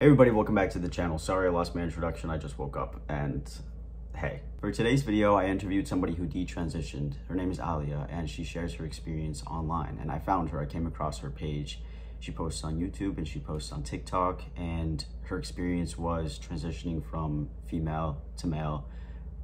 Hey everybody, welcome back to the channel. Sorry I lost my introduction, I just woke up and hey. For today's video, I interviewed somebody who detransitioned. Her name is Alia and she shares her experience online and I found her, I came across her page. She posts on YouTube and she posts on TikTok and her experience was transitioning from female to male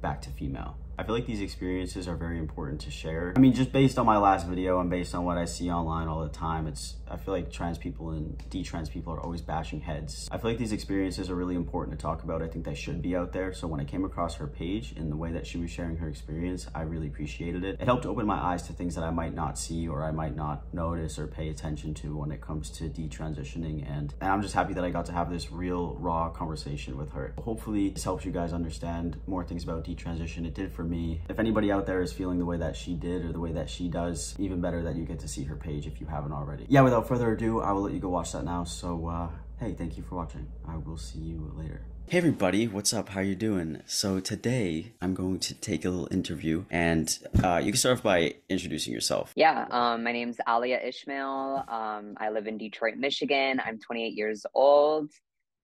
back to female. I feel like these experiences are very important to share. I mean, just based on my last video and based on what I see online all the time, it's I feel like trans people and detrans people are always bashing heads. I feel like these experiences are really important to talk about. I think they should be out there. So when I came across her page and the way that she was sharing her experience, I really appreciated it. It helped open my eyes to things that I might not see or I might not notice or pay attention to when it comes to detransitioning. And, and I'm just happy that I got to have this real raw conversation with her. Hopefully this helps you guys understand more things about detransition. It did for me. If anybody out there is feeling the way that she did or the way that she does, even better that you get to see her page if you haven't already. Yeah, without further ado, I will let you go watch that now. So, uh, hey, thank you for watching. I will see you later. Hey everybody, what's up? How you doing? So today I'm going to take a little interview and uh, you can start off by introducing yourself. Yeah, um, my name's Alia Ismail. Um, I live in Detroit, Michigan. I'm 28 years old.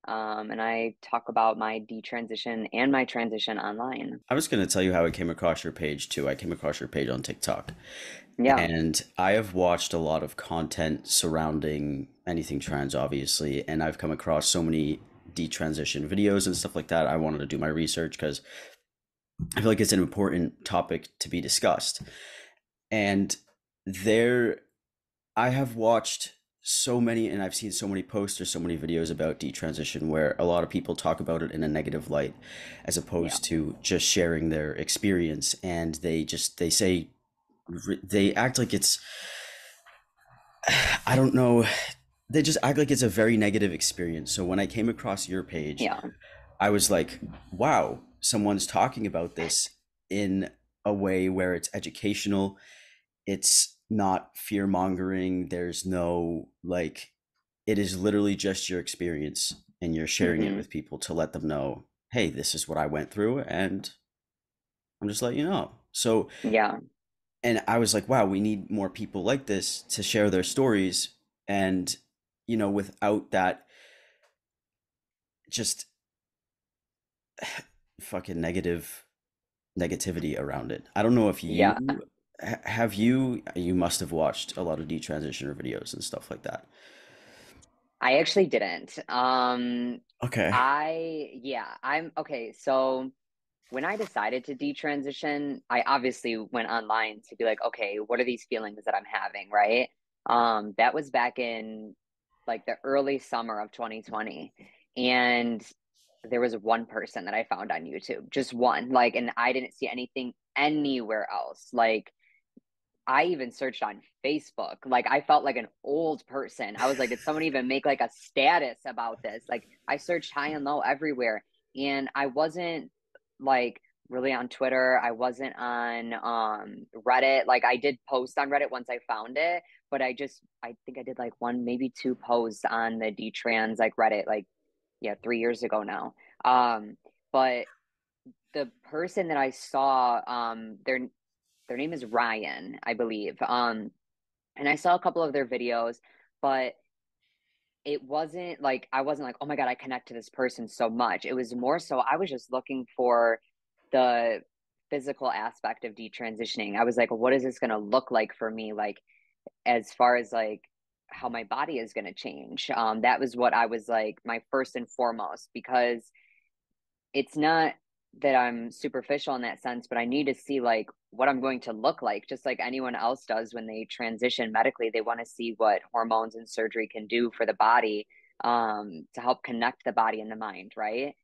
Um, and I talk about my detransition and my transition online. I was going to tell you how I came across your page too. I came across your page on TikTok. Yeah. And I have watched a lot of content surrounding anything trans, obviously, and I've come across so many detransition videos and stuff like that. I wanted to do my research because I feel like it's an important topic to be discussed. And there, I have watched so many and I've seen so many posters, so many videos about detransition where a lot of people talk about it in a negative light as opposed yeah. to just sharing their experience and they just they say they act like it's I don't know they just act like it's a very negative experience. So when I came across your page, yeah. I was like, wow, someone's talking about this in a way where it's educational. It's not fear mongering. There's no like, it is literally just your experience and you're sharing mm-hmm. it with people to let them know, hey, this is what I went through. And I'm just letting you know. So, yeah. And I was like, wow, we need more people like this to share their stories. And you know, without that just fucking negative negativity around it. I don't know if you yeah. Have you you must have watched a lot of detransitioner videos and stuff like that. I actually didn't. Um Okay. I yeah, I'm okay, so when I decided to detransition, I obviously went online to be like, okay, what are these feelings that I'm having, right? Um that was back in like the early summer of 2020 and there was one person that I found on YouTube, just one. Like, and I didn't see anything anywhere else. Like, I even searched on Facebook. Like, I felt like an old person. I was like, did someone even make like a status about this? Like, I searched high and low everywhere, and I wasn't like really on Twitter. I wasn't on um, Reddit. Like, I did post on Reddit once I found it, but I just I think I did like one maybe two posts on the detrans like Reddit like yeah three years ago now. Um, but the person that I saw um their their name is Ryan I believe. Um and I saw a couple of their videos but it wasn't like I wasn't like oh my god I connect to this person so much. It was more so I was just looking for the physical aspect of detransitioning. I was like what is this going to look like for me? Like as far as like how my body is going to change. Um, that was what I was like my first and foremost because it's not that I'm superficial in that sense, but I need to see like what I'm going to look like, just like anyone else does when they transition medically. They want to see what hormones and surgery can do for the body um, to help connect the body and the mind, right?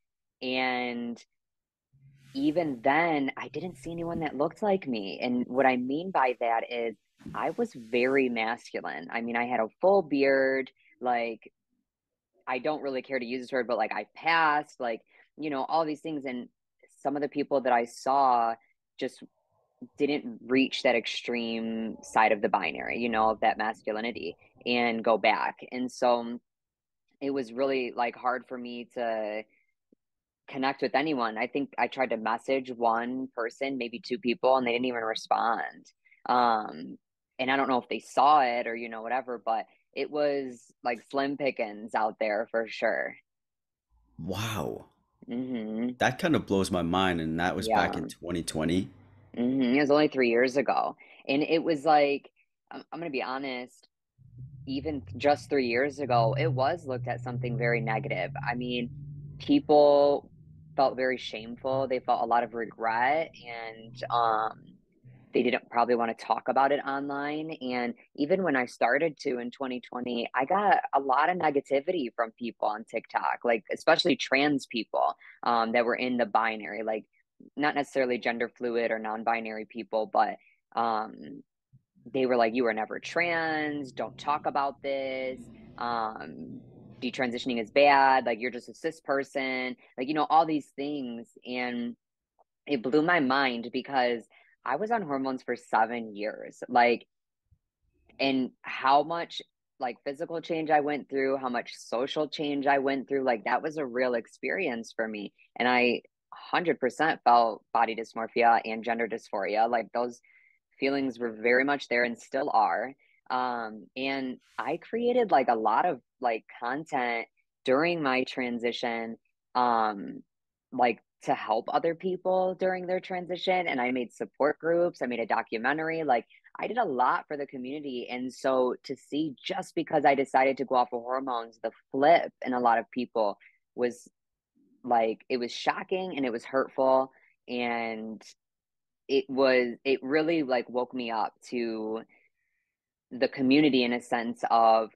And even then, I didn't see anyone that looked like me. And what I mean by that is I was very masculine. I mean, I had a full beard, like I don't really care to use this word, but like I passed, like, you know, all these things. And some of the people that I saw just didn't reach that extreme side of the binary, you know, of that masculinity and go back. And so it was really like hard for me to connect with anyone. I think I tried to message one person, maybe two people, and they didn't even respond. Um, and I don't know if they saw it or you know whatever, but it was like slim pickings out there for sure. Wow. hmm That kind of blows my mind. And that was back in 2020. Hmm It was only three years ago. And it was like, I'm, I'm gonna be honest, even just three years ago, it was looked at something very negative. I mean, people felt very shameful. They felt a lot of regret and um they didn't probably want to talk about it online. And even when I started to in 2020, I got a lot of negativity from people on TikTok, like especially trans people um, that were in the binary, like not necessarily gender fluid or non binary people, but um, they were like, You were never trans, don't talk about this. Um, detransitioning is bad, like you're just a cis person, like, you know, all these things. And it blew my mind because I was on hormones for seven years. Like, and how much like physical change I went through, how much social change I went through, like that was a real experience for me. And I 100% felt body dysmorphia and gender dysphoria. Like those feelings were very much there and still are. Um, and I created like a lot of like content during my transition, um, like to help other people during their transition. And I made support groups, I made a documentary, like I did a lot for the community. And so to see just because I decided to go off of hormones, the flip in a lot of people was like it was shocking and it was hurtful and it was it really like woke me up to the community in a sense of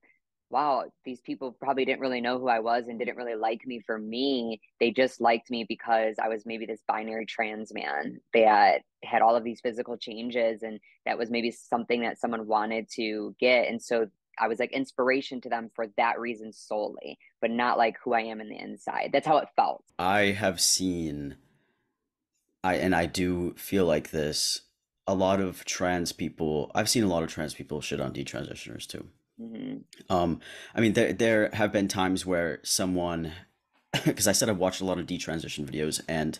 wow these people probably didn't really know who i was and didn't really like me for me. They just liked me because i was maybe this binary trans man that had all of these physical changes and that was maybe something that someone wanted to get. And so i was like inspiration to them for that reason solely but not like who i am in the inside that's how it felt I have seen, I and I do feel like this. A lot of trans people, I've seen a lot of trans people shit on detransitioners too. hmm Um, I mean, there there have been times where someone, because I said I've watched a lot of detransition videos, and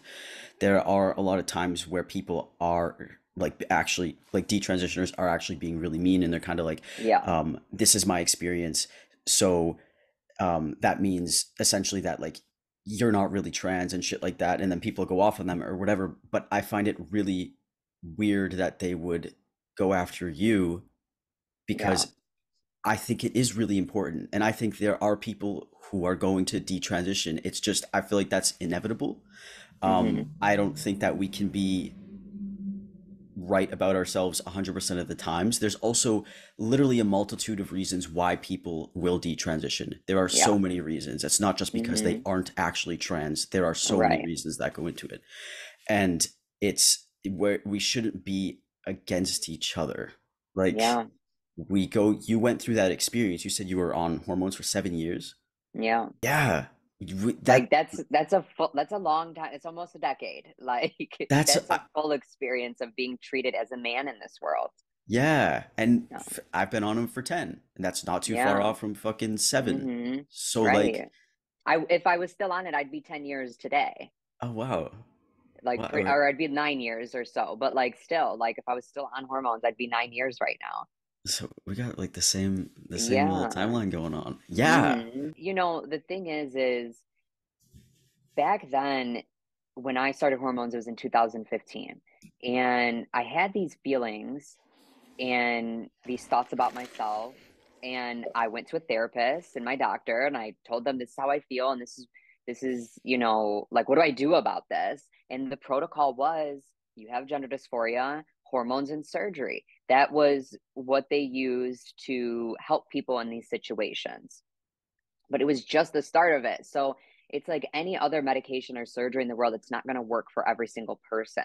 there are a lot of times where people are like actually like detransitioners are actually being really mean, and they're kind of like, yeah um, this is my experience, so um, that means essentially that like you're not really trans and shit like that, and then people go off on them or whatever. But I find it really weird that they would go after you yeah because I think it is really important. And I think there are people who are going to detransition. It's just, I feel like that's inevitable. Um, I don't think that we can be right about ourselves 100% of the times. There's also literally a multitude of reasons why people will detransition. There are yeah so many reasons. It's not just because they hmm aren't actually trans, there are so many reasons that go into it. And it's where we shouldn't be against each other. Like, yeah we go you went through that experience you said you were on hormones for seven years yeah yeah you- like that's that's a full that's a long time it's almost a decade. Like that's that's a full experience of being treated as a man in this world. Yeah and yeah. f- i've been on them for 10 and that's not too far off from fucking seven. Hmm so like i if i was still on it i'd be 10 years today. Oh wow. Like wow. or i'd be nine years or so but like still like if i was still on hormones i'd be nine years right now so we got like the same the same little timeline going on yeah hmm you know the thing is is back then when i started hormones it was in 2015 and i had these feelings and these thoughts about myself. And I went to a therapist and my doctor, and I told them this is how I feel, and this is this is you know like what do I do about this? And the protocol was you have gender dysphoria, hormones, and surgery. That was what they used to help people in these situations but it was just the start of it. So it's like any other medication or surgery in the world, it's not going to work for every single person.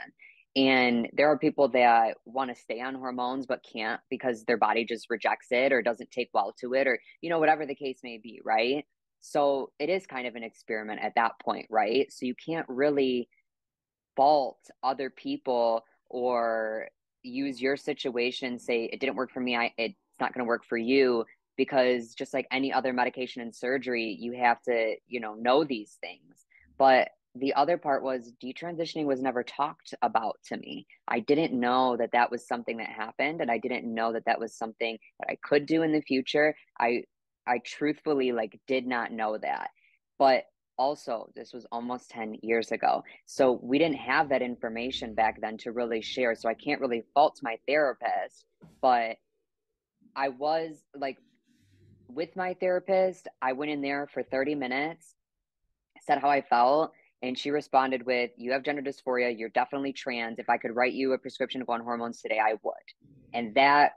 And there are people that want to stay on hormones but can't because their body just rejects it or doesn't take well to it or, you know, whatever the case may be, right? So it is kind of an experiment at that point, right? So you can't really fault other people or use your situation say it didn't work for me I, it's not going to work for you because just like any other medication and surgery you have to you know know these things. But the other part was detransitioning was never talked about to me. I didn't know that that was something that happened and i didn't know that that was something that i could do in the future. I i truthfully like did not know that. But also this was almost 10 years ago. So we didn't have that information back then to really share. So i can't really fault my therapist but i was like with my therapist i went in there for 30 minutes said how i felt and she responded with you have gender dysphoria you're definitely trans. If i could write you a prescription to go on hormones today i would. And that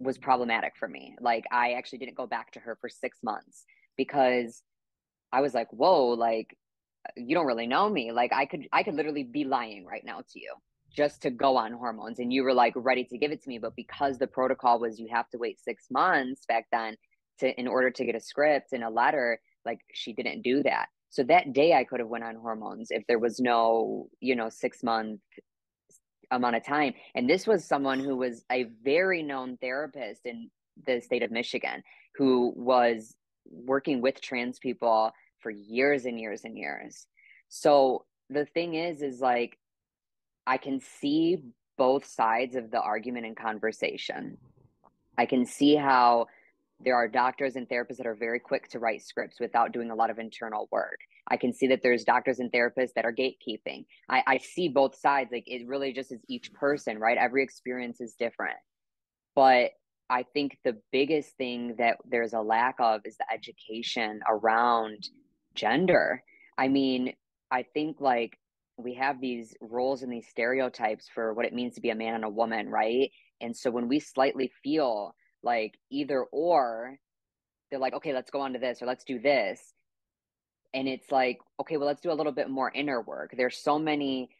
was problematic for me. Like i actually didn't go back to her for six months because I was like, whoa, like you don't really know me. Like I could I could literally be lying right now to you just to go on hormones. And you were like ready to give it to me but because the protocol was you have to wait 6 months back then to in order to get a script and a letter like she didn't do that. So that day i could have went on hormones if there was no you know 6 month amount of time. And this was someone who was a very known therapist in the state of michigan who was working with trans people for years and years and years. So the thing is, is like, I can see both sides of the argument and conversation. I can see how there are doctors and therapists that are very quick to write scripts without doing a lot of internal work. I can see that there's doctors and therapists that are gatekeeping. I, I see both sides. Like it really just is each person, right? Every experience is different. But I think the biggest thing that there's a lack of is the education around gender. I mean, I think like we have these roles and these stereotypes for what it means to be a man and a woman, right? And so when we slightly feel like either or, they're like, okay, let's go on to this or let's do this. And it's like, okay, well, let's do a little bit more inner work. There's so many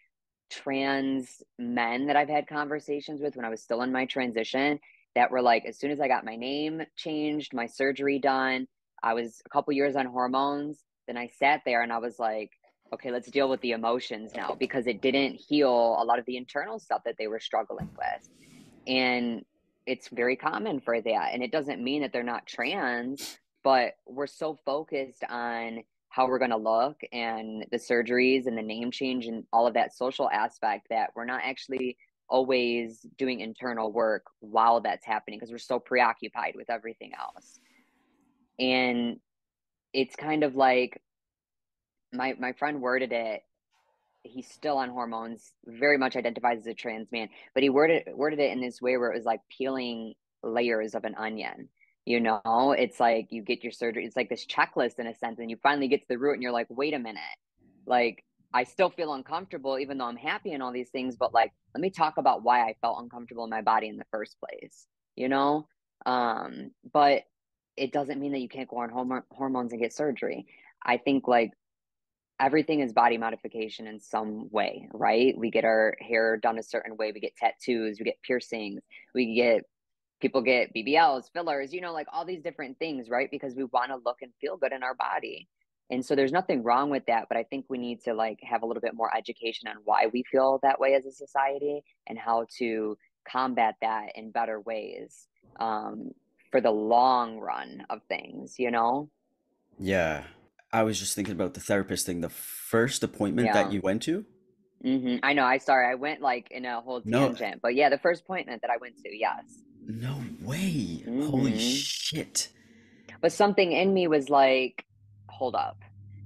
trans men that I've had conversations with when I was still in my transition that were like, as soon as I got my name changed, my surgery done, I was a couple years on hormones then I sat there and I was like, okay, let's deal with the emotions now because it didn't heal a lot of the internal stuff that they were struggling with. And it's very common for that. And it doesn't mean that they're not trans, but we're so focused on how we're going to look and the surgeries and the name change and all of that social aspect that we're not actually always doing internal work while that's happening because we're so preoccupied with everything else. And it's kind of like my my friend worded it he's still on hormones very much identifies as a trans man but he worded worded it in this way where it was like peeling layers of an onion you know? It's like you get your surgery it's like this checklist in a sense and you finally get to the root and you're like wait a minute. Like i still feel uncomfortable even though i'm happy and all these things but like let me talk about why i felt uncomfortable in my body in the first place you know? Um but it doesn't mean that you can't go on hormones and get surgery. I think like everything is body modification in some way, right? We get our hair done a certain way, we get tattoos, we get piercings, we get people get BBLs, fillers, you know, like all these different things, right? Because we want to look and feel good in our body. And so there's nothing wrong with that, but I think we need to like have a little bit more education on why we feel that way as a society and how to combat that in better ways. Um, for the long run of things, you know? Yeah. I was just thinking about the therapist thing. The first appointment yeah. that you went to? Mm-hmm. I know. I sorry. I went like in a whole tangent, no. but yeah, the first appointment that I went to, yes. No way. Mm-hmm. Holy shit. But something in me was like, hold up.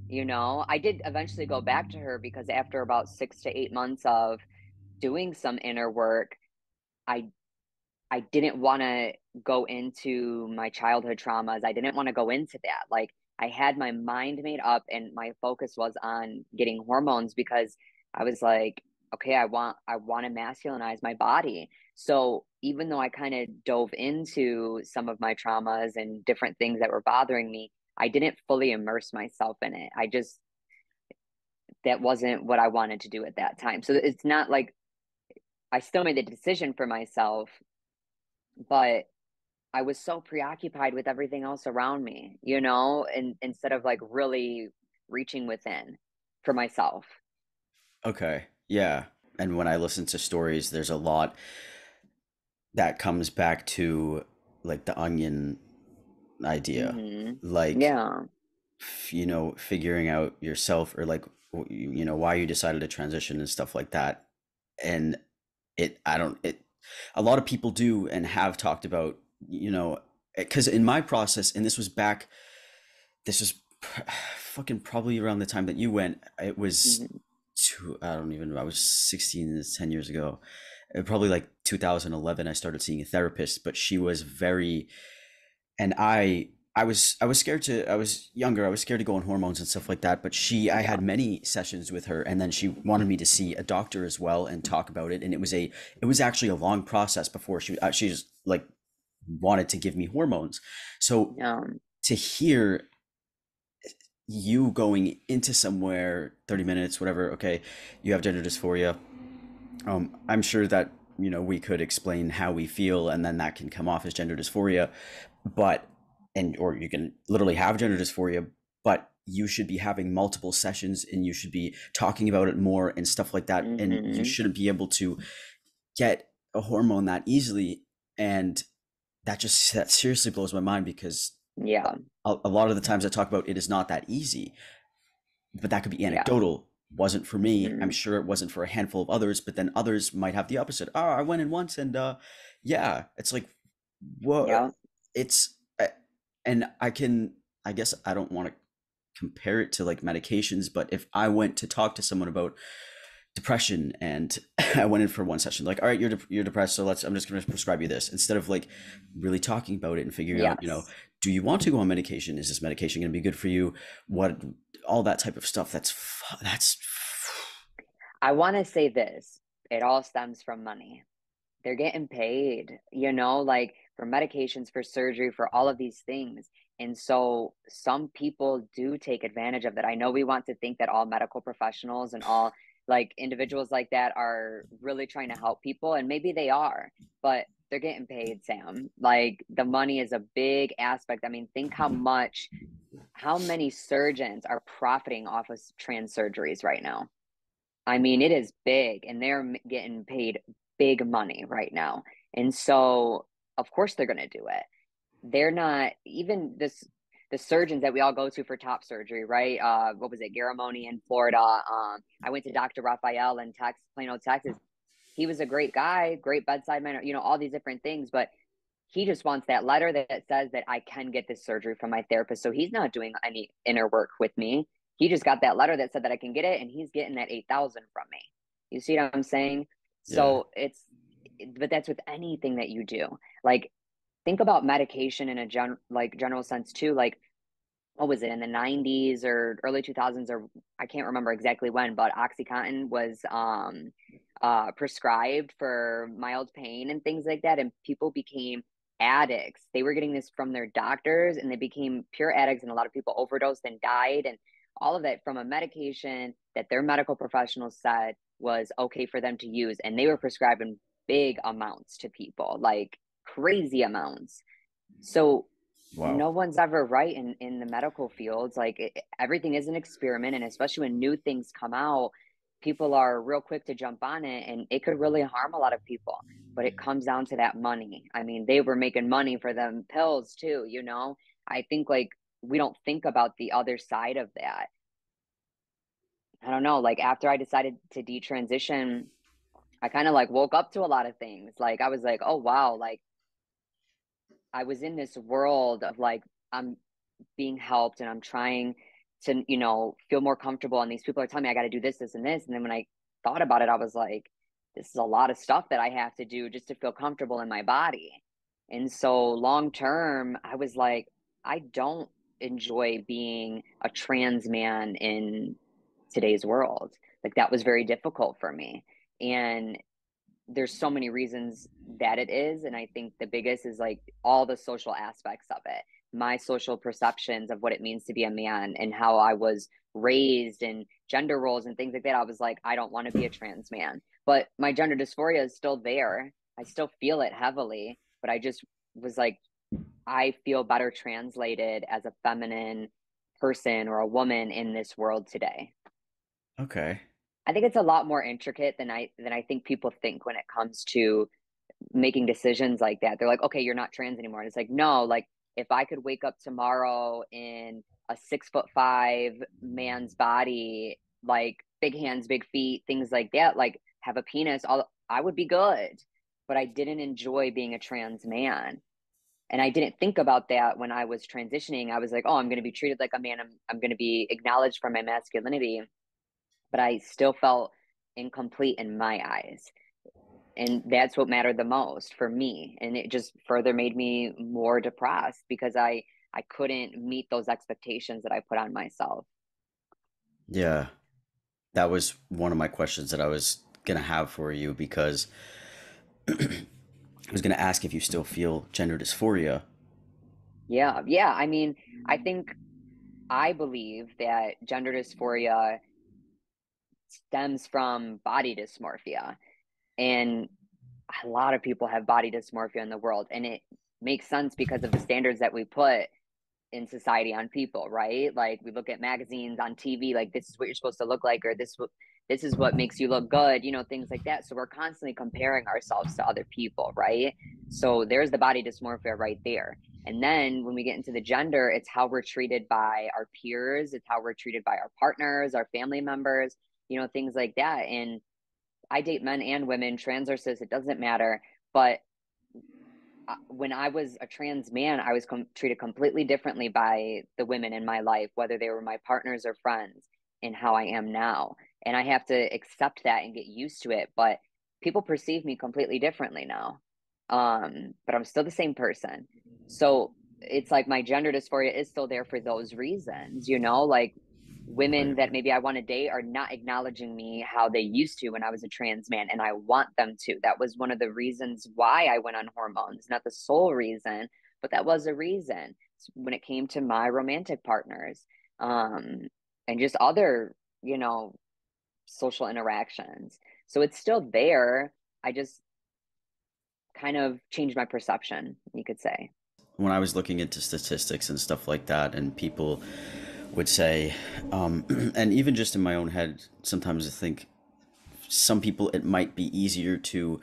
You know, I did eventually go back to her because after about six to eight months of doing some inner work, I I didn't want to go into my childhood traumas. I didn't want to go into that. Like I had my mind made up and my focus was on getting hormones because I was like, okay, I want I want to masculinize my body. So even though I kind of dove into some of my traumas and different things that were bothering me, I didn't fully immerse myself in it. I just that wasn't what I wanted to do at that time. So it's not like I still made the decision for myself but I was so preoccupied with everything else around me, you know, and instead of like really reaching within for myself. Okay. Yeah. And when I listen to stories, there's a lot that comes back to like the onion idea. Mm-hmm. Like, yeah, you know, figuring out yourself or like, you know, why you decided to transition and stuff like that. And it, I don't, it, a lot of people do and have talked about you know because in my process and this was back this was fucking probably around the time that you went. It was mm-hmm. two, I don't even know. I was 16, 10 years ago. Uh, probably like 2011 I started seeing a therapist, but she was very and I I was I was scared to I was younger I was scared to go on hormones and stuff like that but she I had many sessions with her and then she wanted me to see a doctor as well and talk about it and it was a it was actually a long process before she uh, she just like wanted to give me hormones. So um, to hear you going into somewhere 30 minutes whatever okay you have gender dysphoria um I'm sure that you know we could explain how we feel and then that can come off as gender dysphoria but and or you can literally have gender dysphoria but you should be having multiple sessions and you should be talking about it more and stuff like that mm-hmm. and you mm-hmm. shouldn't be able to get a hormone that easily and that just that seriously blows my mind because yeah a, a lot of the times i talk about it is not that easy but that could be anecdotal yeah. wasn't for me mm-hmm. i'm sure it wasn't for a handful of others but then others might have the opposite oh i went in once and uh yeah it's like whoa yeah. it's and I can, I guess I don't want to compare it to like medications, but if I went to talk to someone about depression and I went in for one session, like, all right, you're de- you're depressed, so let's, I'm just going to prescribe you this instead of like really talking about it and figuring yes. out, you know, do you want to go on medication? Is this medication going to be good for you? What, all that type of stuff. That's, that's. I want to say this. It all stems from money. They're getting paid, you know, like for medications, for surgery, for all of these things. And so some people do take advantage of that. I know we want to think that all medical professionals and all like individuals like that are really trying to help people, and maybe they are, but they're getting paid, Sam. Like the money is a big aspect. I mean, think how much, how many surgeons are profiting off of trans surgeries right now. I mean, it is big, and they're getting paid big money right now. And so of course they're going to do it. They're not even this the surgeons that we all go to for top surgery, right? Uh, what was it, Garramone in Florida? Um, I went to Dr. Raphael in Texas, Plano, Texas. He was a great guy, great bedside manner, you know, all these different things, but he just wants that letter that says that I can get this surgery from my therapist. So he's not doing any inner work with me. He just got that letter that said that I can get it, and he's getting that eight thousand from me. You see what I'm saying? Yeah. So it's but that's with anything that you do. Like think about medication in a gen like general sense too. Like what was it in the 90s or early 2000s or I can't remember exactly when, but OxyContin was um uh prescribed for mild pain and things like that and people became addicts. They were getting this from their doctors and they became pure addicts and a lot of people overdosed and died and all of that from a medication that their medical professionals said was okay for them to use and they were prescribing big amounts to people, like crazy amounts. So wow. no one's ever right in, in the medical fields. Like it, everything is an experiment. And especially when new things come out, people are real quick to jump on it and it could really harm a lot of people. But it comes down to that money. I mean, they were making money for them pills too, you know? I think like we don't think about the other side of that. I don't know. Like after I decided to detransition, I kind of like woke up to a lot of things. Like I was like, oh wow, like I was in this world of like I'm being helped and I'm trying to, you know, feel more comfortable. And these people are telling me I got to do this, this, and this. And then when I thought about it, I was like, this is a lot of stuff that I have to do just to feel comfortable in my body. And so long term, I was like, I don't enjoy being a trans man in today's world. Like that was very difficult for me and there's so many reasons that it is and i think the biggest is like all the social aspects of it. My social perceptions of what it means to be a man and how i was raised and gender roles and things like that i was like i don't want to be a trans man. But my gender dysphoria is still there. I still feel it heavily but i just was like i feel better translated as a feminine person or a woman in this world today. Okay I think it's a lot more intricate than I than I think people think when it comes to making decisions like that. They're like, okay, you're not trans anymore. And it's like, no, like if I could wake up tomorrow in a six foot five man's body, like big hands, big feet, things like that, like have a penis, all I would be good. But I didn't enjoy being a trans man. and I didn't think about that when I was transitioning. I was like, oh, I'm going to be treated like a man. I'm, I'm going to be acknowledged for my masculinity. But I still felt incomplete in my eyes. And that's what mattered the most for me. And it just further made me more depressed because I, I couldn't meet those expectations that I put on myself. Yeah. That was one of my questions that I was going to have for you because I was going to ask if you still feel gender dysphoria. Yeah, yeah. I mean, I think I believe that gender dysphoria stems from body dysmorphia. And a lot of people have body dysmorphia in the world. And it makes sense because of the standards that we put in society on people, right? Like we look at magazines on TV, like this is what you're supposed to look like, or this this is what makes you look good, you know, things like that. So we're constantly comparing ourselves to other people, right? So there's the body dysmorphia right there. And then when we get into the gender, it's how we're treated by our peers, it's how we're treated by our partners, our family members, you know, things like that. And I date men and women, trans or cis, it doesn't matter. But uh, when I was a trans man, I was com- treated completely differently by the women in my life, whether they were my partners or friends, and how I am now and I have to accept that and get used to it. But people perceive me completely differently now. Um, but I'm still the same person. So it's like my gender dysphoria is still there for those reasons, you know, like women that maybe I want to date are not acknowledging me how they used to when I was a trans man, and I want them to. That was one of the reasons why I went on hormones, not the sole reason, but that was a reason when it came to my romantic partners um, and just other, you know, social interactions. So it's still there. I just kind of changed my perception, you could say. When I was looking into statistics and stuff like that, and people would say, um, and even just in my own head, sometimes I think some people it might be easier to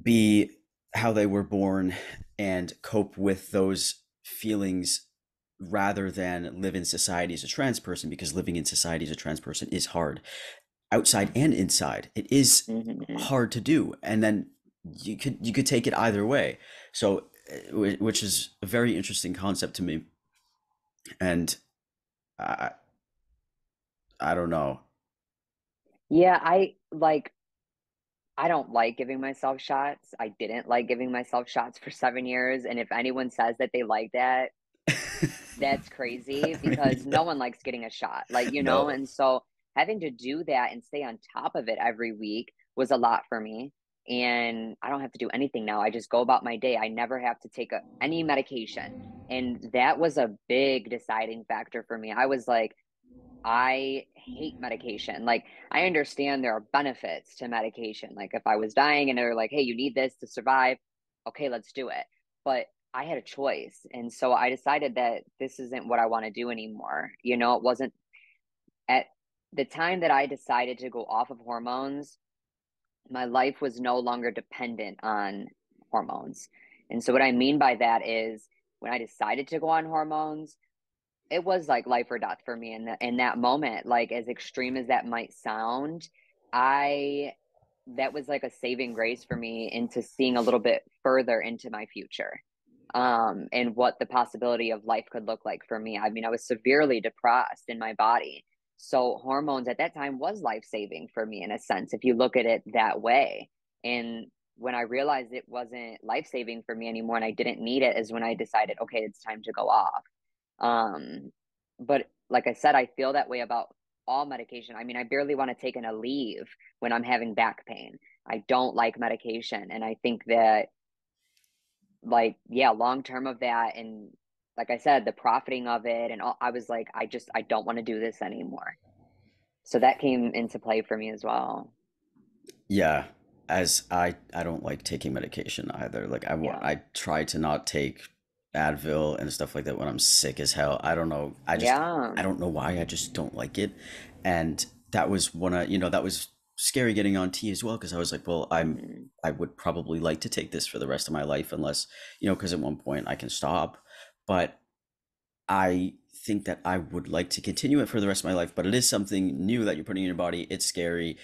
be how they were born and cope with those feelings rather than live in society as a trans person because living in society as a trans person is hard. Outside and inside it is mm-hmm. hard to do and then you could you could take it either way. So eh, which is a very interesting concept to me. And i i don't know yeah i like I don't like giving myself shots. I didn't like giving myself shots for seven years. And if anyone says that they like that, that's crazy because no one likes getting a shot, like, you know? No. And so having to do that and stay on top of it every week was a lot for me. And I don't have to do anything now. I just go about my day. I never have to take a, any medication. And that was a big deciding factor for me. I was like, I hate medication. Like, I understand there are benefits to medication. Like, if I was dying and they're like, hey, you need this to survive, okay, let's do it. But I had a choice. And so I decided that this isn't what I want to do anymore. You know, it wasn't at the time that I decided to go off of hormones, my life was no longer dependent on hormones. And so what I mean by that is when I decided to go on hormones, it was like life or death for me in the, in that moment. Like as extreme as that might sound, I that was like a saving grace for me into seeing a little bit further into my future um, and what the possibility of life could look like for me. I mean, I was severely depressed in my body. So, hormones at that time was life saving for me in a sense, if you look at it that way. And when I realized it wasn't life saving for me anymore and I didn't need it, is when I decided, okay, it's time to go off. Um, but like I said, I feel that way about all medication. I mean, I barely want to take an Aleve when I'm having back pain. I don't like medication. And I think that like yeah long term of that and like i said the profiting of it and all, i was like i just i don't want to do this anymore so that came into play for me as well yeah as i i don't like taking medication either like i want yeah. i try to not take advil and stuff like that when i'm sick as hell i don't know i just yeah. i don't know why i just don't like it and that was one of you know that was scary getting on T as well because I was like, well, I'm mm. I would probably like to take this for the rest of my life unless you know because at one point I can stop, but I think that I would like to continue it for the rest of my life. But it is something new that you're putting in your body. It's scary,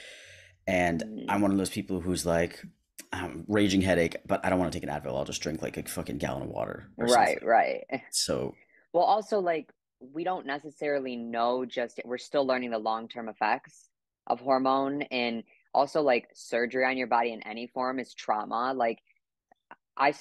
and I'm mm. one of those people who's like, um, raging headache, but I don't want to take an Advil. I'll just drink like a fucking gallon of water Right, something. right. So Well, also like we don't necessarily know just we're still learning the long-term effects of hormone and also like surgery on your body in any form is trauma. Like I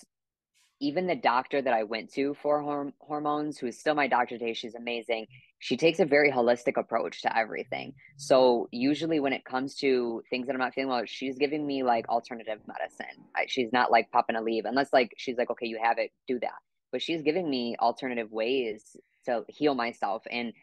even the doctor that I went to for horm hormones, who is still my doctor today, she's amazing. She takes a very holistic approach to everything. So usually when it comes to things that I'm not feeling well, she's giving me like alternative medicine. I, she's not like popping Aleve unless like she's like, okay, you have it, do that. But she's giving me alternative ways to heal myself. And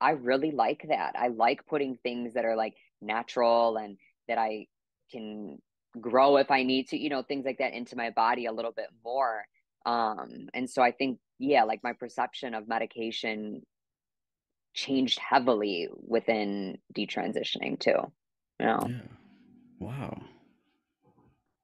I really like that. I like putting things that are like natural and that I can grow if I need to, you know, things like that into my body a little bit more. Um, and so I think, yeah, like my perception of medication changed heavily within detransitioning too. You know? yeah, wow,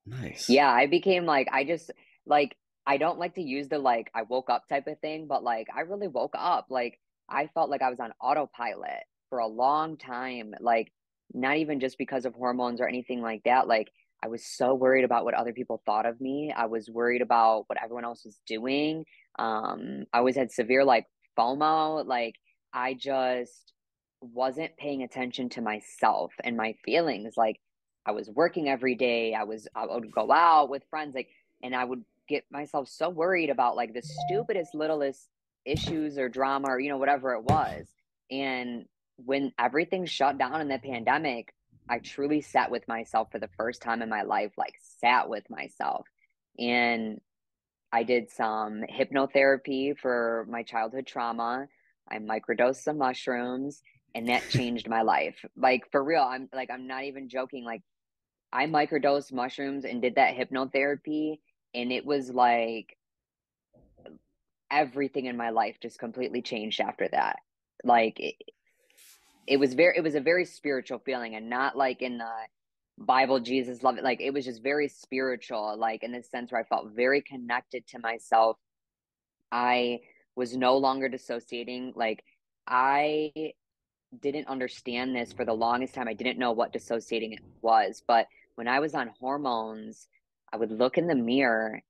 nice. Yeah, I became like I just like I don't like to use the like I woke up type of thing, but like I really woke up. Like I felt like I was on autopilot for a long time. Like not even just because of hormones or anything like that. Like I was so worried about what other people thought of me. I was worried about what everyone else was doing. Um, I always had severe like FOMO. Like I just wasn't paying attention to myself and my feelings. Like I was working every day. I was I would go out with friends like and I would get myself so worried about like the stupidest littlest issues or drama or you know whatever it was. And when everything shut down in the pandemic, I truly sat with myself for the first time in my life, like sat with myself. And I did some hypnotherapy for my childhood trauma. I microdosed some mushrooms and that changed my life. Like for real, I'm like I'm not even joking. Like I microdosed mushrooms and did that hypnotherapy and it was like everything in my life just completely changed after that. Like it, it was very it was a very spiritual feeling and not like in the Bible Jesus love it like it was just very spiritual like in the sense where I felt very connected to myself. I was no longer dissociating like I didn't understand this for the longest time. I didn't know what dissociating it was, but when I was on hormones, I would look in the mirror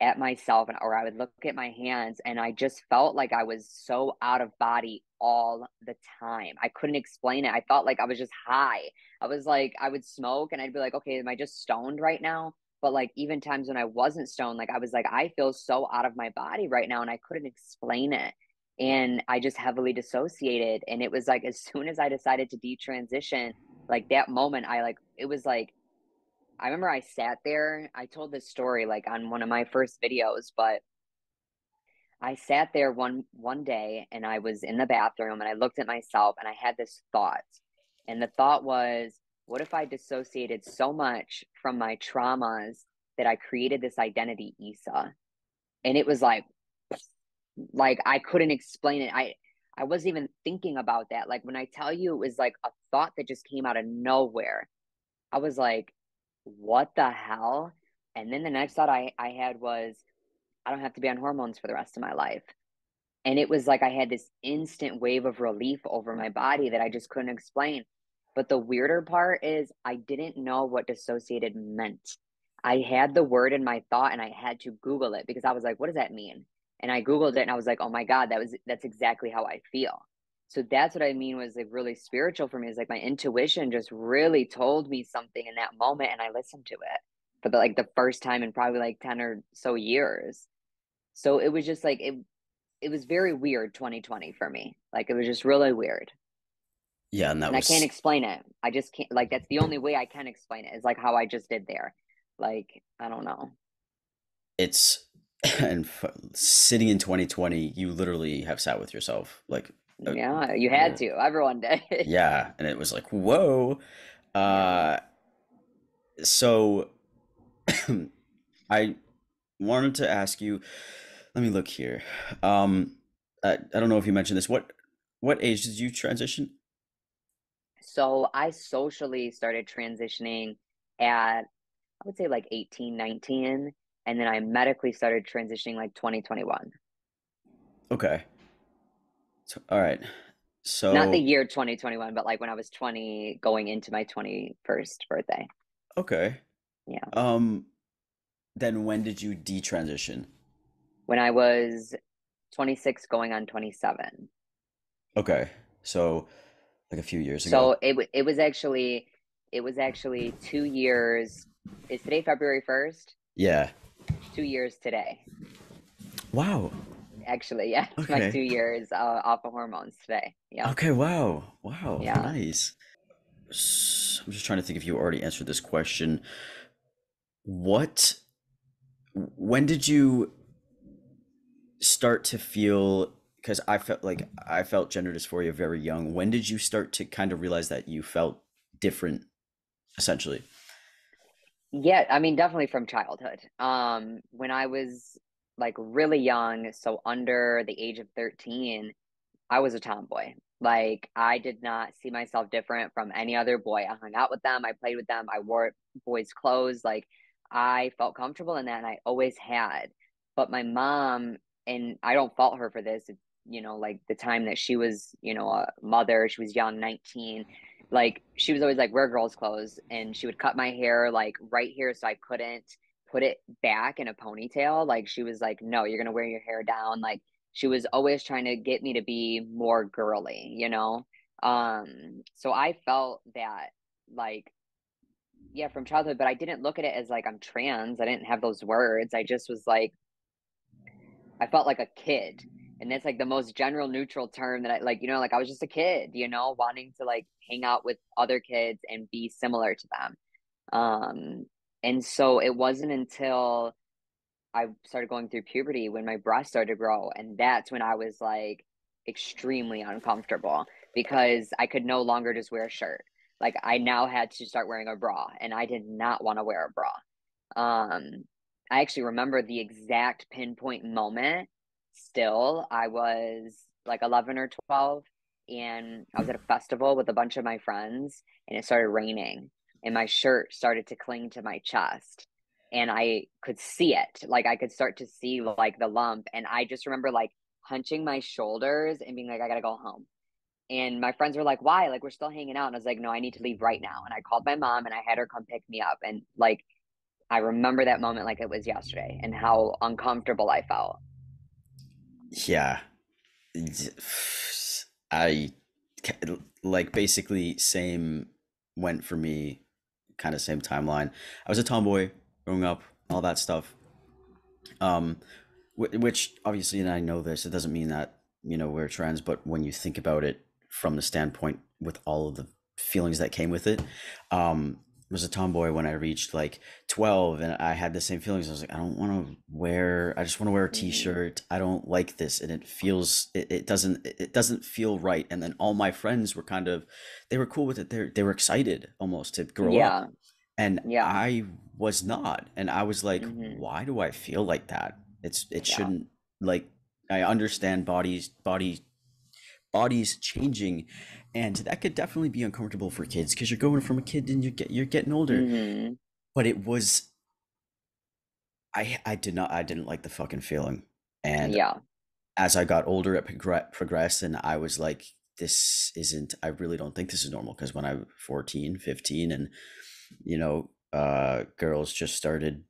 at myself and or I would look at my hands and I just felt like I was so out of body all the time. I couldn't explain it. I felt like I was just high. I was like I would smoke and I'd be like, "Okay, am I just stoned right now?" But like even times when I wasn't stoned, like I was like, "I feel so out of my body right now," and I couldn't explain it. And I just heavily dissociated and it was like as soon as I decided to detransition, like that moment I like it was like I remember I sat there. I told this story like on one of my first videos, but I sat there one one day and I was in the bathroom and I looked at myself and I had this thought. And the thought was, what if I dissociated so much from my traumas that I created this identity Isa? And it was like like I couldn't explain it. I I wasn't even thinking about that. Like when I tell you it was like a thought that just came out of nowhere. I was like, what the hell? And then the next thought I, I had was, I don't have to be on hormones for the rest of my life. And it was like I had this instant wave of relief over my body that I just couldn't explain. But the weirder part is I didn't know what dissociated meant. I had the word in my thought and I had to Google it because I was like, what does that mean? And I Googled it and I was like, oh my God, that was that's exactly how I feel. So that's what I mean was like really spiritual for me. Is like my intuition just really told me something in that moment and I listened to it for the like the first time in probably like 10 or so years. So it was just like it it was very weird 2020 for me. Like it was just really weird. Yeah, and that And I can't explain it. I just can't like that's the only way I can explain it is like how I just did there. Like I don't know. it's and f- sitting in 2020, you literally have sat with yourself like uh, Yeah, you yeah, had to. Everyone did. yeah, and it was like, whoa. Uh, so I wanted to ask you, let me look here. Um, I, I don't know if you mentioned this. What what age did you transition? So I socially started transitioning at I would say like 18, 19, and then I medically started transitioning like 2021. Okay. So, all right. So not the year 2021, but like when I was 20 going into my 21st birthday. okay. Yeah. Um, then when did you detransition? When I was 26 going on 27. Okay, so like a few years ago. So it it was actually it was actually 2 years. Is today February 1st? Yeah. 2 years today. Wow. Actually, yeah. It's my 2 years uh, off of hormones today. Yeah. Okay, wow. Wow. Yeah. Nice. I'm just trying to think if you already answered this question. What when did you start to feel because I felt like I felt gender dysphoria very young. When did you start to kind of realize that you felt different essentially? Yeah, I mean definitely from childhood. Um when I was like really young, so under the age of 13, I was a tomboy. Like I did not see myself different from any other boy. I hung out with them, I played with them, I wore boys' clothes. Like I felt comfortable in that and I always had. But my mom, and I don't fault her for this, you know, like the time that she was, you know, a mother, she was young, 19. Like she was always like, wear girls' clothes. And she would cut my hair like right here so I couldn't put it back in a ponytail. Like she was like, no, you're gonna wear your hair down. Like she was always trying to get me to be more girly, you know? Um, so I felt that like yeah, from childhood, but I didn't look at it as like I'm trans. I didn't have those words. I just was like I felt like a kid. And that's like the most general neutral term that I like, you know, like I was just a kid, you know, wanting to like hang out with other kids and be similar to them. Um and so it wasn't until I started going through puberty when my breasts started to grow. And that's when I was like extremely uncomfortable because I could no longer just wear a shirt. Like I now had to start wearing a bra and I did not want to wear a bra. Um, I actually remember the exact pinpoint moment still. I was like 11 or 12 and I was at a festival with a bunch of my friends and it started raining and my shirt started to cling to my chest and I could see it. Like I could start to see like the lump. And I just remember like hunching my shoulders and being like, I gotta go home. And my friends were like, why? Like, we're still hanging out. And I was like, no, I need to leave right now. And I called my mom and I had her come pick me up. And like, I remember that moment like it was yesterday and how uncomfortable I felt. Yeah. I like basically same went for me, kind of same timeline. I was a tomboy, growing up, all that stuff. Um, which obviously, and I know this, it doesn't mean that you know we're trans, but when you think about it from the standpoint with all of the feelings that came with it, um, was a tomboy when I reached like 12 and I had the same feelings. I was like, I don't want to wear, I just want to wear a mm-hmm. t-shirt. I don't like this. And it feels, it, it doesn't, it doesn't feel right. And then all my friends were kind of, they were cool with it. They they were excited almost to grow yeah. up. And yeah. I was not. And I was like, mm-hmm. why do I feel like that? It's it yeah. shouldn't like I understand bodies body bodies changing and that could definitely be uncomfortable for kids because you're going from a kid and you get you're getting older. Mm-hmm. But it was I I did not I didn't like the fucking feeling. And yeah. As I got older it progressed and I was like this isn't I really don't think this is normal because when I was 14, 15 and you know uh, girls just started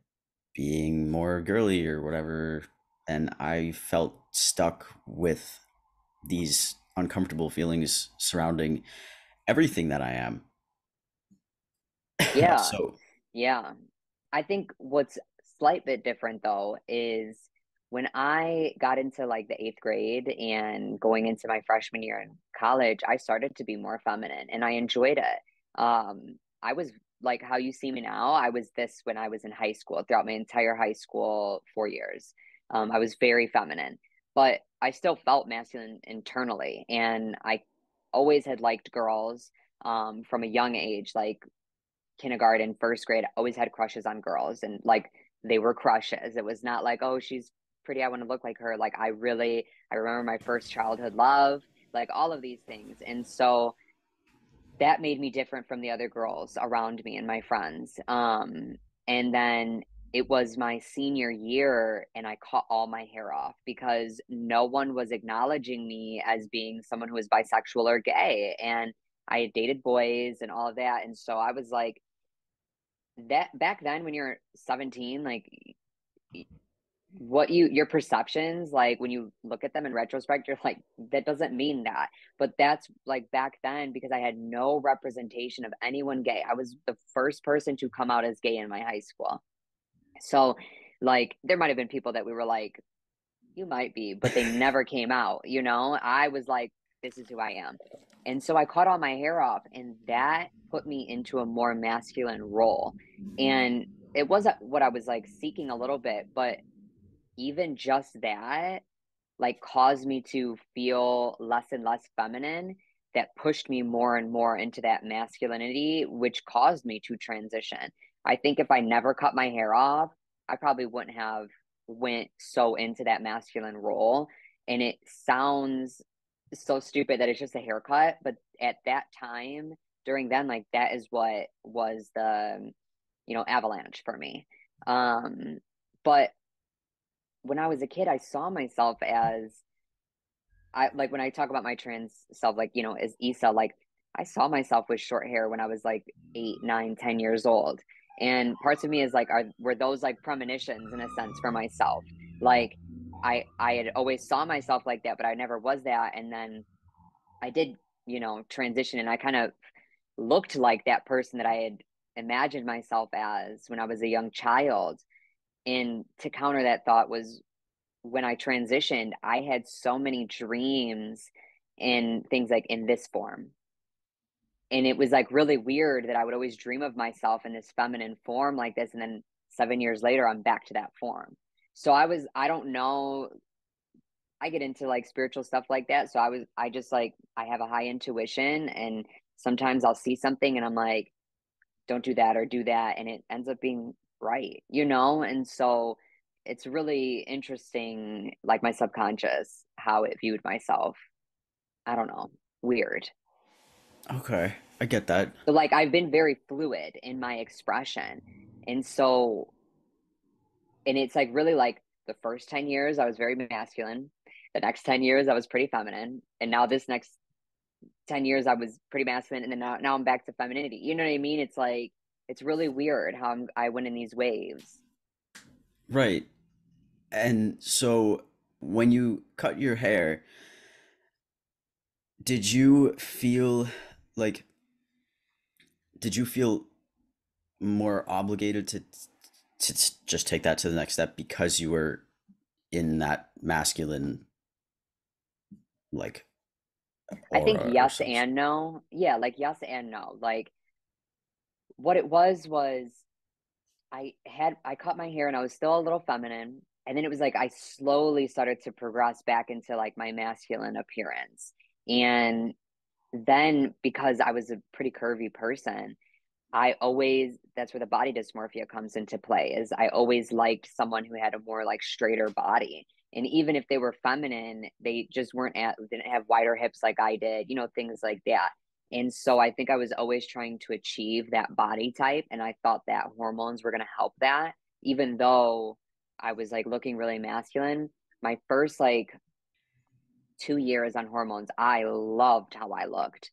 being more girly or whatever and i felt stuck with these uncomfortable feelings surrounding everything that i am. Yeah. So yeah. I think what's slight bit different though is when i got into like the eighth grade and going into my freshman year in college i started to be more feminine and i enjoyed it. Um i was like how you see me now, I was this when I was in high school throughout my entire high school four years. Um, I was very feminine, but I still felt masculine internally. And I always had liked girls um, from a young age, like kindergarten, first grade, I always had crushes on girls and like they were crushes. It was not like, oh, she's pretty. I want to look like her. Like I really, I remember my first childhood love, like all of these things. And so that made me different from the other girls around me and my friends. Um, and then it was my senior year and I cut all my hair off because no one was acknowledging me as being someone who was bisexual or gay. And I had dated boys and all of that. And so I was like, that back then when you're 17, like what you your perceptions like when you look at them in retrospect you're like that doesn't mean that but that's like back then because i had no representation of anyone gay i was the first person to come out as gay in my high school so like there might have been people that we were like you might be but they never came out you know? I was like this is who i am. And so i cut all my hair off and that put me into a more masculine role. And it wasn't what i was like seeking a little bit but even just that like caused me to feel less and less feminine that pushed me more and more into that masculinity which caused me to transition i think if i never cut my hair off i probably wouldn't have went so into that masculine role and it sounds so stupid that it's just a haircut but at that time during then like that is what was the you know avalanche for me um but when I was a kid, I saw myself as I like when I talk about my trans self, like, you know, as Issa, like I saw myself with short hair when I was like eight, nine, ten years old. And parts of me is like, are were those like premonitions in a sense for myself? Like I I had always saw myself like that, but I never was that. And then I did, you know, transition and I kind of looked like that person that I had imagined myself as when I was a young child and to counter that thought was when I transitioned, I had so many dreams and things like in this form. And it was like really weird that I would always dream of myself in this feminine form like this. And then seven years later, I'm back to that form. So I was, I don't know. I get into like spiritual stuff like that. So I was, I just like, I have a high intuition and sometimes I'll see something and I'm like, don't do that or do that. And it ends up being right you know and so it's really interesting like my subconscious how it viewed myself i don't know weird Okay, I get that. so like i've been very fluid in my expression and so and it's like really like the first 10 years i was very masculine the next 10 years i was pretty feminine and now this next 10 years i was pretty masculine and then now, now i'm back to femininity you know what i mean it's like it's really weird how I'm, I went in these waves. Right. And so when you cut your hair, did you feel like did you feel more obligated to to just take that to the next step because you were in that masculine like I think yes and no. Yeah, like yes and no. Like what it was was I had I cut my hair and I was still a little feminine. And then it was like I slowly started to progress back into like my masculine appearance. And then because I was a pretty curvy person, I always that's where the body dysmorphia comes into play is I always liked someone who had a more like straighter body. And even if they were feminine, they just weren't at didn't have wider hips like I did, you know, things like that. And so I think I was always trying to achieve that body type. And I thought that hormones were going to help that, even though I was like looking really masculine. My first like two years on hormones, I loved how I looked.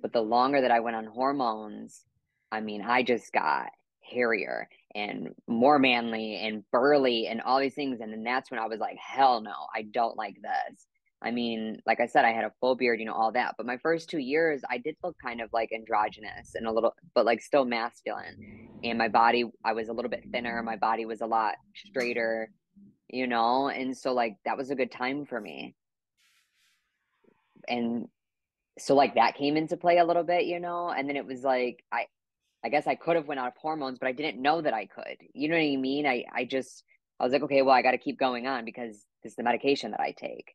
But the longer that I went on hormones, I mean, I just got hairier and more manly and burly and all these things. And then that's when I was like, hell no, I don't like this. I mean, like I said, I had a full beard, you know, all that. But my first two years, I did look kind of like androgynous and a little, but like still masculine. And my body, I was a little bit thinner. My body was a lot straighter, you know? And so, like, that was a good time for me. And so, like, that came into play a little bit, you know? And then it was like, I, I guess I could have went out of hormones, but I didn't know that I could. You know what I mean? I, I just, I was like, okay, well, I got to keep going on because this is the medication that I take.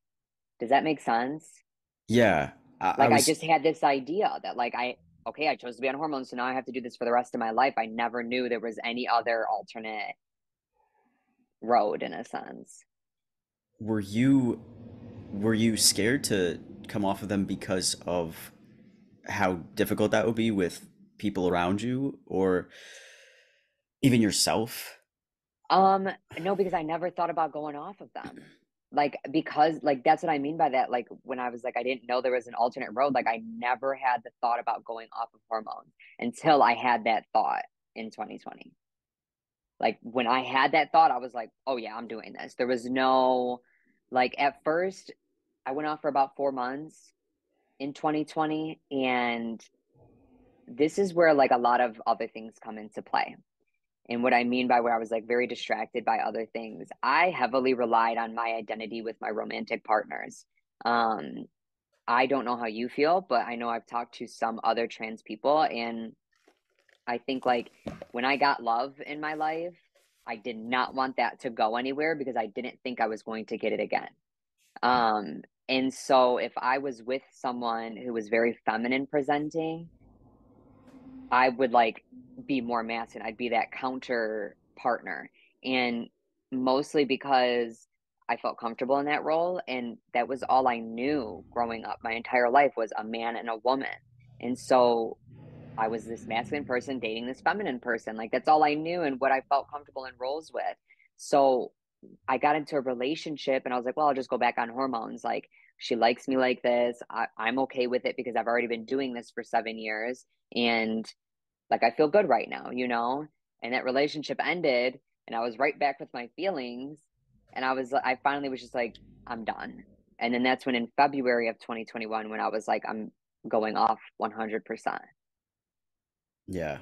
Does that make sense? Yeah, I, I Like I was just had this idea that like I okay, I chose to be on hormones, so now I have to do this for the rest of my life. I never knew there was any other alternate road in a sense. were you were you scared to come off of them because of how difficult that would be with people around you or even yourself? Um, no, because I never thought about going off of them. Like because like that's what I mean by that. Like when I was like I didn't know there was an alternate road, like I never had the thought about going off of hormones until I had that thought in 2020. Like when I had that thought, I was like, oh yeah, I'm doing this. There was no, like at first, I went off for about four months in 2020. And this is where like a lot of other things come into play. And what I mean by where I was like very distracted by other things, I heavily relied on my identity with my romantic partners. Um, I don't know how you feel, but I know I've talked to some other trans people, and I think like when I got love in my life, I did not want that to go anywhere because I didn't think I was going to get it again. Um, and so if I was with someone who was very feminine presenting, I would like be more masculine. I'd be that counter partner. And mostly because I felt comfortable in that role. And that was all I knew growing up. My entire life was a man and a woman. And so I was this masculine person dating this feminine person. Like that's all I knew and what I felt comfortable in roles with. So I got into a relationship and I was like, well, I'll just go back on hormones. Like she likes me like this. I, I'm okay with it because I've already been doing this for seven years. And like I feel good right now, you know? And that relationship ended and I was right back with my feelings. And I was, I finally was just like, I'm done. And then that's when in February of 2021, when I was like, I'm going off 100%. Yeah.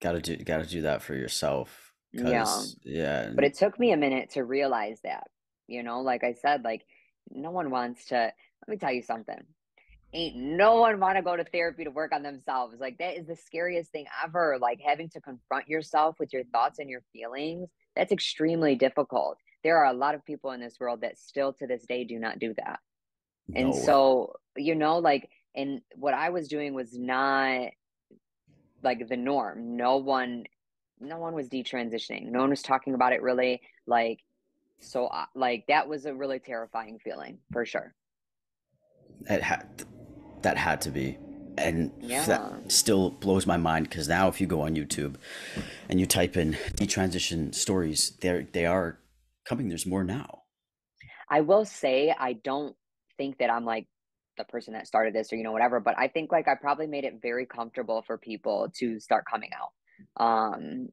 Gotta do, gotta do that for yourself. Yeah. Yeah. But it took me a minute to realize that, you know, like I said, like no one wants to, let me tell you something ain't no one want to go to therapy to work on themselves. Like that is the scariest thing ever. Like having to confront yourself with your thoughts and your feelings. That's extremely difficult. There are a lot of people in this world that still to this day do not do that. No. And so, you know, like, and what I was doing was not like the norm. No one, no one was detransitioning. No one was talking about it really. Like, so, uh, like, that was a really terrifying feeling for sure. It had that had to be and yeah. that still blows my mind because now if you go on youtube and you type in detransition stories there they are coming there's more now i will say i don't think that i'm like the person that started this or you know whatever but i think like i probably made it very comfortable for people to start coming out um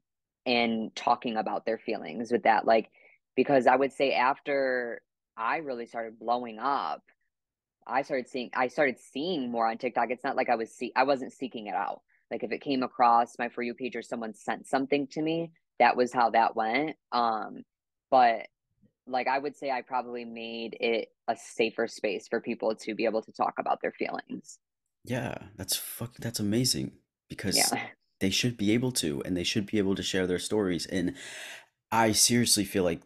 and talking about their feelings with that like because i would say after i really started blowing up I started seeing I started seeing more on TikTok. It's not like I was see I wasn't seeking it out. Like if it came across my for you page or someone sent something to me, that was how that went. Um, but like I would say I probably made it a safer space for people to be able to talk about their feelings. Yeah, that's fuck that's amazing because yeah. they should be able to and they should be able to share their stories and I seriously feel like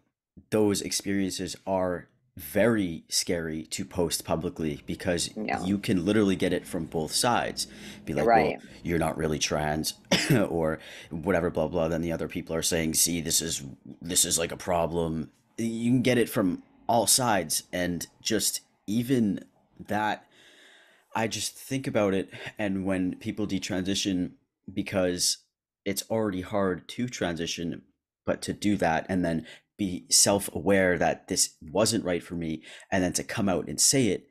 those experiences are very scary to post publicly because yeah. you can literally get it from both sides. Be like, right. well, you're not really trans or whatever, blah blah. Then the other people are saying, see, this is this is like a problem. You can get it from all sides, and just even that, I just think about it, and when people detransition, because it's already hard to transition, but to do that and then be self-aware that this wasn't right for me and then to come out and say it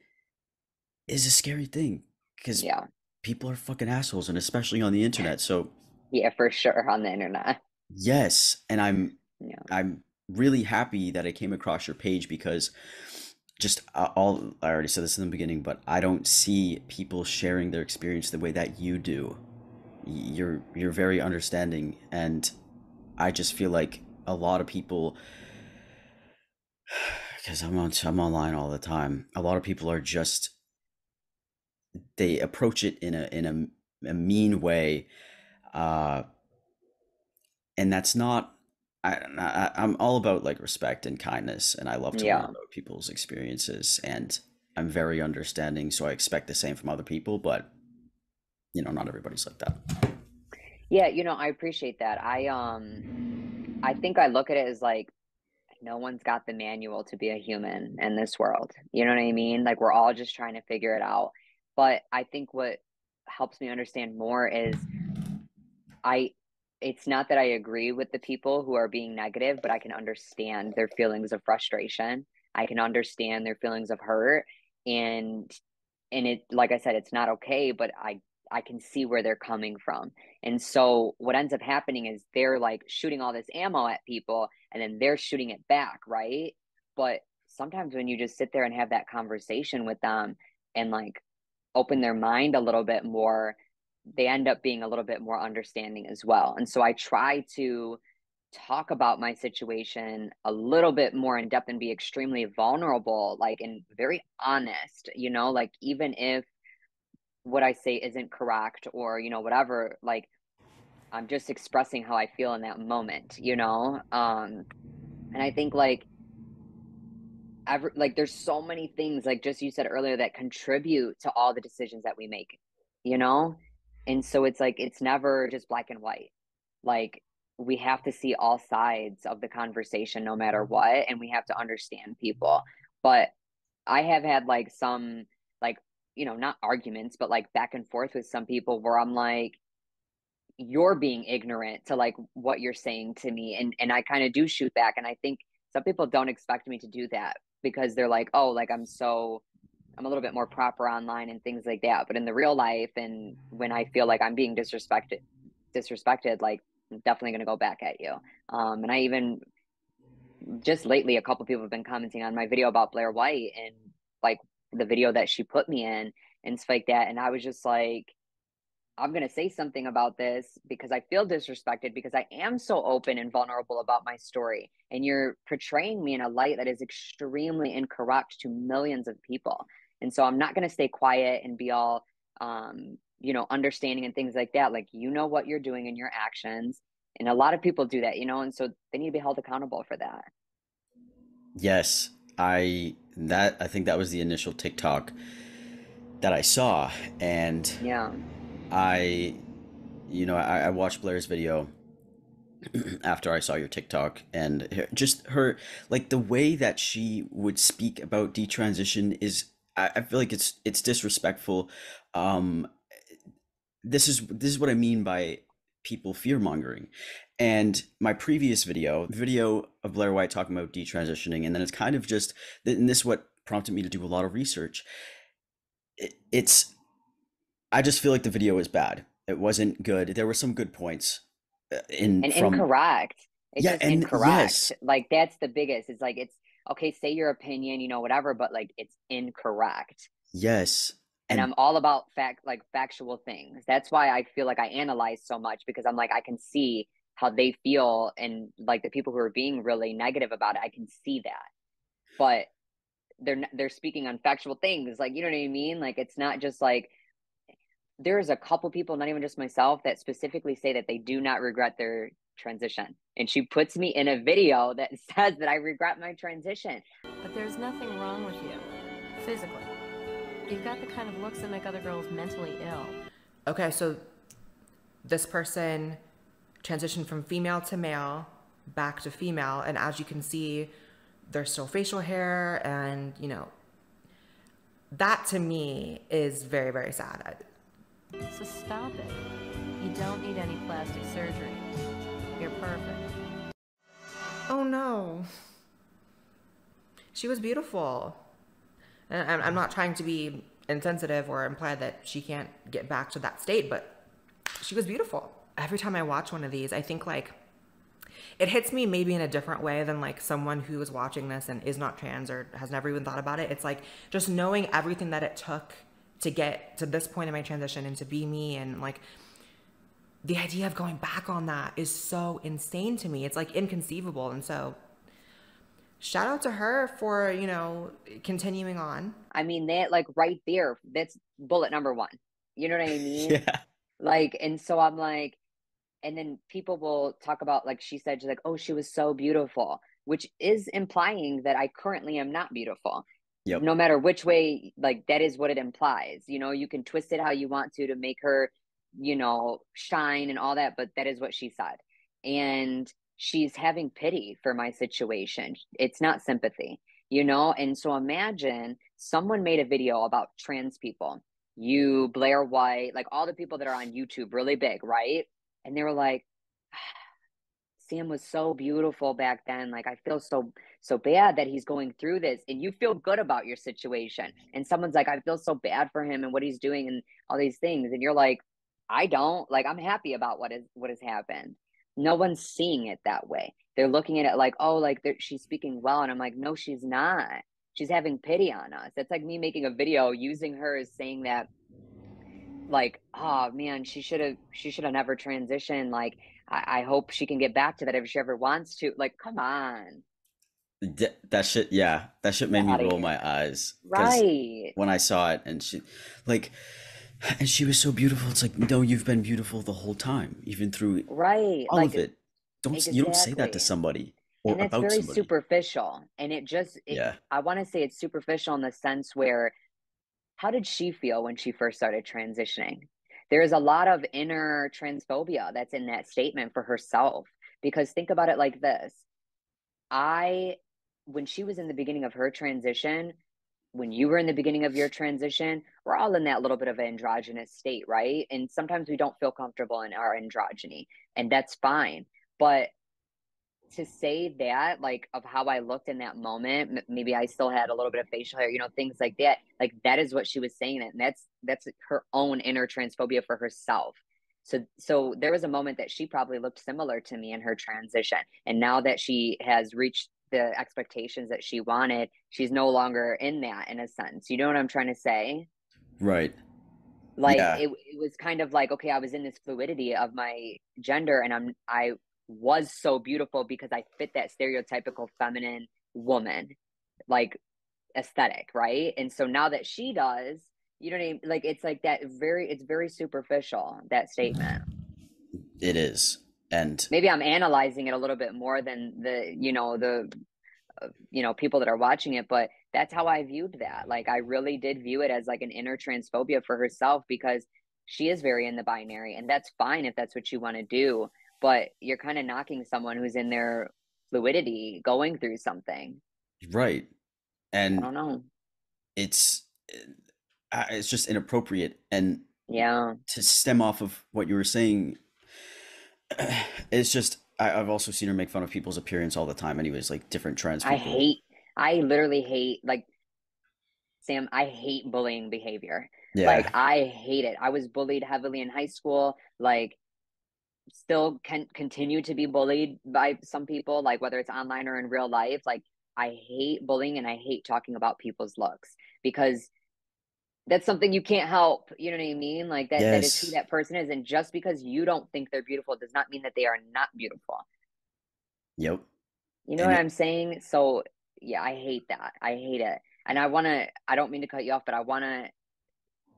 is a scary thing because yeah. people are fucking assholes and especially on the internet so yeah for sure on the internet. Yes and i'm yeah. i'm really happy that i came across your page because just uh, all i already said this in the beginning but i don't see people sharing their experience the way that you do you're you're very understanding and i just feel like a lot of people because I'm on I'm online all the time. A lot of people are just they approach it in a in a, a mean way, uh, and that's not. I, I I'm all about like respect and kindness, and I love to yeah. learn about people's experiences, and I'm very understanding. So I expect the same from other people, but you know, not everybody's like that. Yeah, you know, I appreciate that. I um, I think I look at it as like no one's got the manual to be a human in this world. You know what I mean? Like we're all just trying to figure it out. But I think what helps me understand more is I it's not that I agree with the people who are being negative, but I can understand their feelings of frustration. I can understand their feelings of hurt and and it like I said it's not okay, but I I can see where they're coming from. And so what ends up happening is they're like shooting all this ammo at people and then they're shooting it back, right? But sometimes when you just sit there and have that conversation with them and like open their mind a little bit more, they end up being a little bit more understanding as well. And so I try to talk about my situation a little bit more in depth and be extremely vulnerable, like and very honest, you know, like even if what I say isn't correct or, you know, whatever, like I'm just expressing how I feel in that moment, you know? Um and I think like every like there's so many things like just you said earlier that contribute to all the decisions that we make, you know? And so it's like it's never just black and white. Like we have to see all sides of the conversation no matter what and we have to understand people. But I have had like some you know, not arguments, but like back and forth with some people where I'm like, you're being ignorant to like what you're saying to me. And and I kind of do shoot back. And I think some people don't expect me to do that because they're like, oh, like I'm so I'm a little bit more proper online and things like that. But in the real life and when I feel like I'm being disrespected disrespected, like I'm definitely gonna go back at you. Um and I even just lately a couple people have been commenting on my video about Blair White and like the video that she put me in and stuff like that. And I was just like, I'm going to say something about this because I feel disrespected because I am so open and vulnerable about my story. And you're portraying me in a light that is extremely incorrect to millions of people. And so I'm not going to stay quiet and be all, um, you know, understanding and things like that. Like, you know what you're doing in your actions. And a lot of people do that, you know, and so they need to be held accountable for that. Yes. I that I think that was the initial TikTok that I saw, and yeah, I, you know, I, I watched Blair's video after I saw your TikTok, and her, just her like the way that she would speak about detransition is I, I feel like it's it's disrespectful. Um, this is this is what I mean by people fear mongering. And my previous video, video of Blair White talking about detransitioning, and then it's kind of just, and this is what prompted me to do a lot of research. it's, I just feel like the video is bad. It wasn't good. There were some good points uh, in and from, incorrect. It's yeah, and incorrect. Yes. Like that's the biggest. It's like it's okay. Say your opinion, you know, whatever, but like it's incorrect. Yes, and, I'm all about fact like factual things. That's why I feel like I analyze so much because I'm like I can see how they feel and like the people who are being really negative about it. I can see that, but they're they're speaking on factual things. Like you know what I mean? Like it's not just like there's a couple people, not even just myself, that specifically say that they do not regret their transition. And she puts me in a video that says that I regret my transition. But there's nothing wrong with you physically. You've got the kind of looks that make other girls mentally ill. Okay, so this person transitioned from female to male back to female, and as you can see, there's still facial hair, and you know, that to me is very, very sad. So stop it. You don't need any plastic surgery. You're perfect. Oh no. She was beautiful. And I'm not trying to be insensitive or imply that she can't get back to that state, but she was beautiful. Every time I watch one of these, I think like it hits me maybe in a different way than like someone who is watching this and is not trans or has never even thought about it. It's like just knowing everything that it took to get to this point in my transition and to be me and like the idea of going back on that is so insane to me. It's like inconceivable. And so shout out to her for you know continuing on. I mean that like right there that's bullet number one. You know what i mean? Yeah. Like and so i'm like and then people will talk about like she said she's like oh she was so beautiful which is implying that i currently am not beautiful. Yep. no matter which way like that is what it implies you know? You can twist it how you want to to make her you know shine and all that but that is what she said. And she's having pity for my situation. It's not sympathy, you know? And so imagine someone made a video about trans people, you, Blair White, like all the people that are on YouTube, really big, right? And they were like, Sam was so beautiful back then. Like, I feel so so bad that he's going through this and you feel good about your situation and someone's like i feel so bad for him and what he's doing and all these things and you're like i don't like i'm happy about what is what has happened no one's seeing it that way. They're looking at it like oh like she's speaking well. And i'm like no she's not. She's having pity on us. It's like me making a video using her as saying that like oh man she should have she should have never transitioned. Like I, I hope she can get back to that if she ever wants to. Like come on. That shit yeah that shit made me roll my eyes right. when i saw it and she like and she was so beautiful. It's like no you've been beautiful the whole time even through right. all like, of it. Don't exactly. you don't say that to somebody or and it's very somebody. superficial. And it just it, yeah. I want to say it's superficial in the sense where how did she feel when she first started transitioning? There is a lot of inner transphobia that's in that statement for herself. Because think about it like this. I when she was in the beginning of her transition when you were in the beginning of your transition we're all in that little bit of an androgynous state right? And sometimes we don't feel comfortable in our androgyny and that's fine. But to say that like of how i looked in that moment maybe i still had a little bit of facial hair you know things like that like that is what she was saying and that's that's her own inner transphobia for herself. So so there was a moment that she probably looked similar to me in her transition and now that she has reached the expectations that she wanted she's no longer in that in a sense you know what i'm trying to say right like yeah. it, it was kind of like okay i was in this fluidity of my gender and i'm i was so beautiful because I fit that stereotypical feminine woman like aesthetic, right? And so now that she does, you know what I mean? Like it's like that very it's very superficial that statement. It is. And maybe I'm analyzing it a little bit more than the, you know, the uh, you know, people that are watching it, but that's how I viewed that. Like I really did view it as like an inner transphobia for herself because she is very in the binary and that's fine if that's what you want to do but you're kind of knocking someone who's in their fluidity going through something. Right. And i don't know. it's uh, it's just inappropriate and yeah. to stem off of what you were saying it's just I, have also seen her make fun of people's appearance all the time anyways like different trends people. i hate i literally hate like sam i hate bullying behavior yeah. like i hate it i was bullied heavily in high school like still can continue to be bullied by some people, like whether it's online or in real life. Like I hate bullying and I hate talking about people's looks because that's something you can't help. You know what I mean? Like that, yes. that is who that person is. And just because you don't think they're beautiful does not mean that they are not beautiful. Yep. You know and what it- I'm saying? So yeah, I hate that. I hate it. And I want to, I don't mean to cut you off, but I want to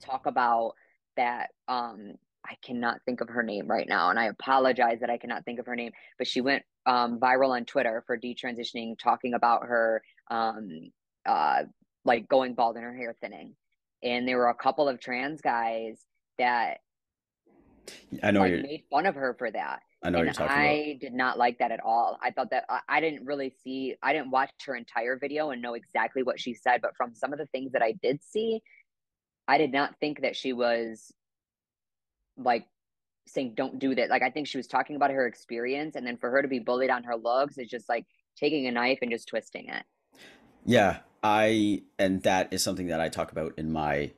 talk about that um I cannot think of her name right now, and I apologize that I cannot think of her name. But she went um, viral on Twitter for detransitioning, talking about her um, uh, like going bald and her hair thinning. And there were a couple of trans guys that I know like, you made fun of her for that. I know you're talking about I about. did not like that at all. I thought that I, I didn't really see, I didn't watch her entire video and know exactly what she said, but from some of the things that I did see, I did not think that she was like saying don't do that like i think she was talking about her experience and then for her to be bullied on her looks is just like taking a knife and just twisting it yeah i and that is something that i talk about in my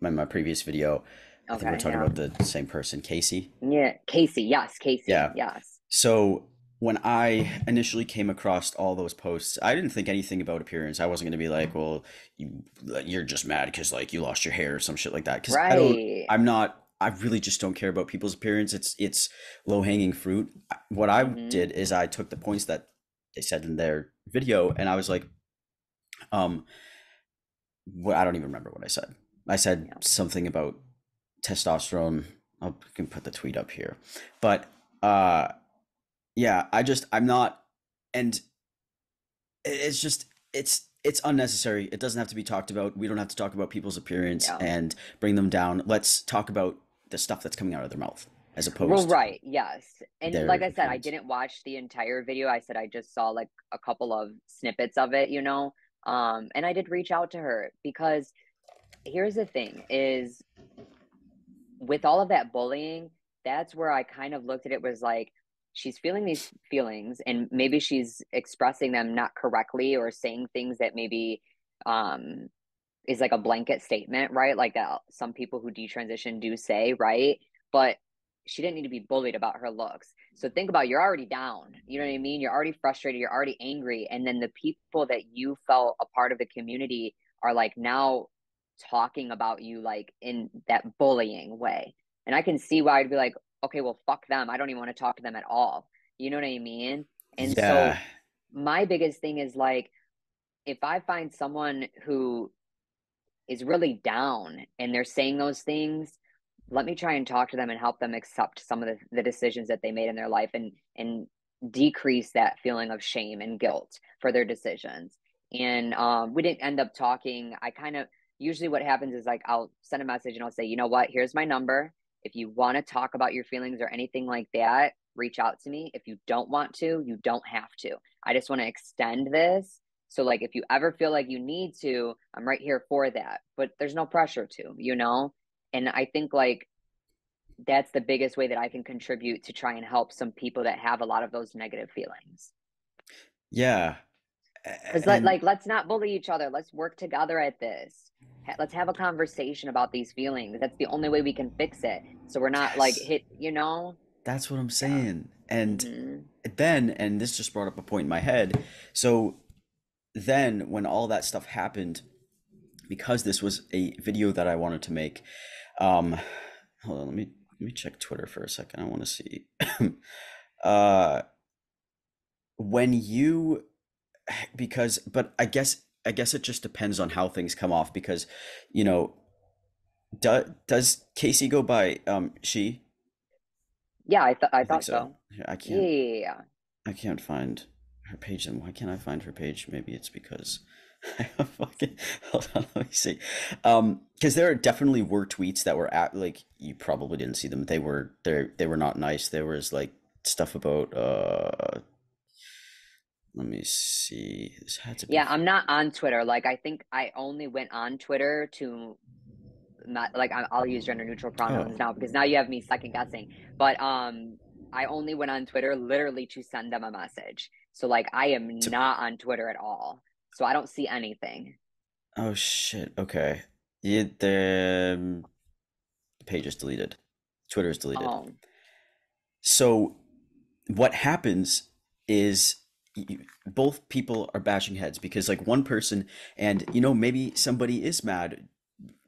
my, my previous video i think we're talking yeah. about the same person casey yeah casey yes casey yeah yes so when I initially came across all those posts, I didn't think anything about appearance. I wasn't going to be like, well, you, you're just mad because like you lost your hair or some shit like that. Because right. I don't, I'm not I really just don't care about people's appearance. It's it's low hanging fruit. What I mm-hmm. did is I took the points that they said in their video and I was like, um, what I don't even remember what I said. I said yeah. something about testosterone. I can put the tweet up here, but uh, yeah, I just I'm not, and it's just it's it's unnecessary. It doesn't have to be talked about. We don't have to talk about people's appearance yeah. and bring them down. Let's talk about the stuff that's coming out of their mouth as opposed well right yes and like i said i didn't watch the entire video i said i just saw like a couple of snippets of it you know um and i did reach out to her because here's the thing is with all of that bullying that's where i kind of looked at it was like she's feeling these feelings and maybe she's expressing them not correctly or saying things that maybe um is like a blanket statement right? Like uh, some people who detransition do say right? But she didn't need to be bullied about her looks so think about you're already down you know what i mean you're already frustrated you're already angry and then the people that you felt a part of the community are like now talking about you like in that bullying way and i can see why i'd be like okay, well, fuck them. I don't even want to talk to them at all. You know what I mean? And yeah. so my biggest thing is like, if I find someone who is really down and they're saying those things, let me try and talk to them and help them accept some of the, the decisions that they made in their life and and decrease that feeling of shame and guilt for their decisions. And um, we didn't end up talking. I kind of usually what happens is like I'll send a message and I'll say, you know what, here's my number. If you want to talk about your feelings or anything like that, reach out to me. If you don't want to, you don't have to. I just want to extend this. So, like, if you ever feel like you need to, I'm right here for that. But there's no pressure to, you know? And I think, like, that's the biggest way that I can contribute to try and help some people that have a lot of those negative feelings. Yeah. Because, and... like, let's not bully each other. Let's work together at this let's have a conversation about these feelings that's the only way we can fix it so we're not yes. like hit you know that's what i'm saying yeah. and mm-hmm. then and this just brought up a point in my head so then when all that stuff happened because this was a video that i wanted to make um hold on let me let me check twitter for a second i want to see uh when you because but i guess I guess it just depends on how things come off because, you know, do, does Casey go by um she? Yeah, I, th- I, I thought so. so. I can't. Yeah. I can't find her page. Then why can't I find her page? Maybe it's because I fucking hold on. Let me see. Um, because there definitely were tweets that were at like you probably didn't see them. They were they they were not nice. There was like stuff about uh let me see. This had to be... Yeah, I'm not on Twitter. Like, I think I only went on Twitter to not like I'll use gender neutral pronouns oh. now because now you have me second guessing. But um, I only went on Twitter literally to send them a message. So like, I am to... not on Twitter at all. So I don't see anything. Oh shit. Okay. Yeah, the um, page is deleted. Twitter is deleted. Oh. So what happens is both people are bashing heads because like one person and you know maybe somebody is mad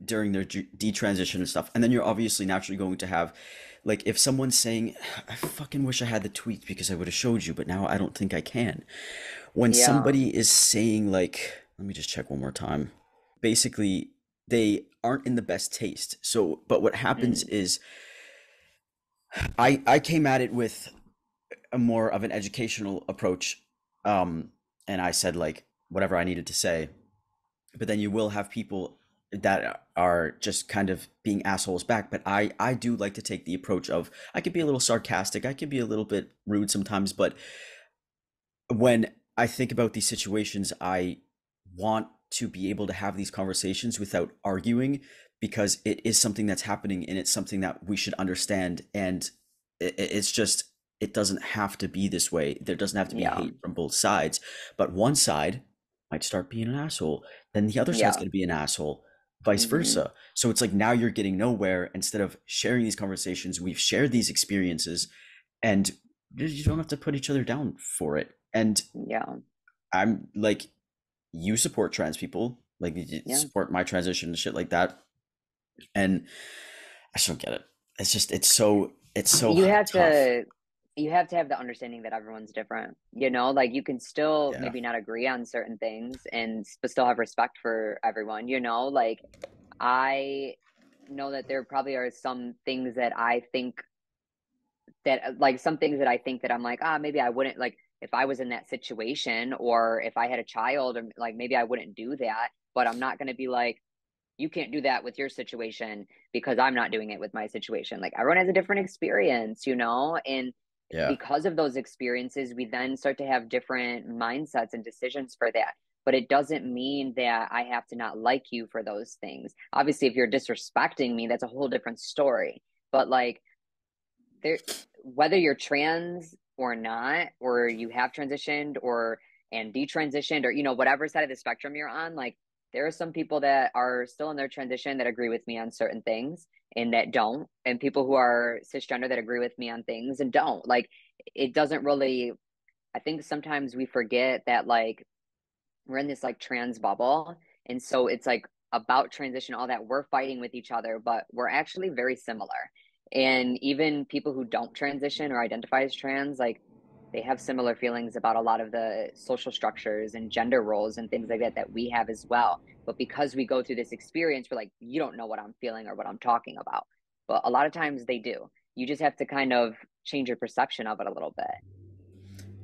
during their detransition and stuff and then you're obviously naturally going to have like if someone's saying i fucking wish i had the tweet because i would have showed you but now i don't think i can when yeah. somebody is saying like let me just check one more time basically they aren't in the best taste so but what happens mm. is i i came at it with a more of an educational approach um, and I said like whatever I needed to say. But then you will have people that are just kind of being assholes back. But I I do like to take the approach of I could be a little sarcastic, I could be a little bit rude sometimes, but when I think about these situations, I want to be able to have these conversations without arguing because it is something that's happening and it's something that we should understand and it's just it doesn't have to be this way. There doesn't have to be yeah. hate from both sides. But one side might start being an asshole, then the other side's going to be an asshole, vice mm-hmm. versa. So it's like now you're getting nowhere. Instead of sharing these conversations, we've shared these experiences, and you don't have to put each other down for it. And yeah, I'm like, you support trans people, like you yeah. support my transition and shit like that, and I just don't get it. It's just it's so it's so you have tough. to you have to have the understanding that everyone's different you know like you can still yeah. maybe not agree on certain things and but still have respect for everyone you know like i know that there probably are some things that i think that like some things that i think that i'm like ah maybe i wouldn't like if i was in that situation or if i had a child or like maybe i wouldn't do that but i'm not going to be like you can't do that with your situation because i'm not doing it with my situation like everyone has a different experience you know and yeah. because of those experiences we then start to have different mindsets and decisions for that but it doesn't mean that i have to not like you for those things obviously if you're disrespecting me that's a whole different story but like there whether you're trans or not, or you have transitioned or and detransitioned, or you know, whatever side of the spectrum you're on, like there are some people that are still in their transition that agree with me on certain things and that don't, and people who are cisgender that agree with me on things and don't. Like it doesn't really I think sometimes we forget that like we're in this like trans bubble. And so it's like about transition, all that we're fighting with each other, but we're actually very similar. And even people who don't transition or identify as trans, like they have similar feelings about a lot of the social structures and gender roles and things like that that we have as well. But because we go through this experience, we're like, you don't know what I'm feeling or what I'm talking about. But a lot of times they do. You just have to kind of change your perception of it a little bit.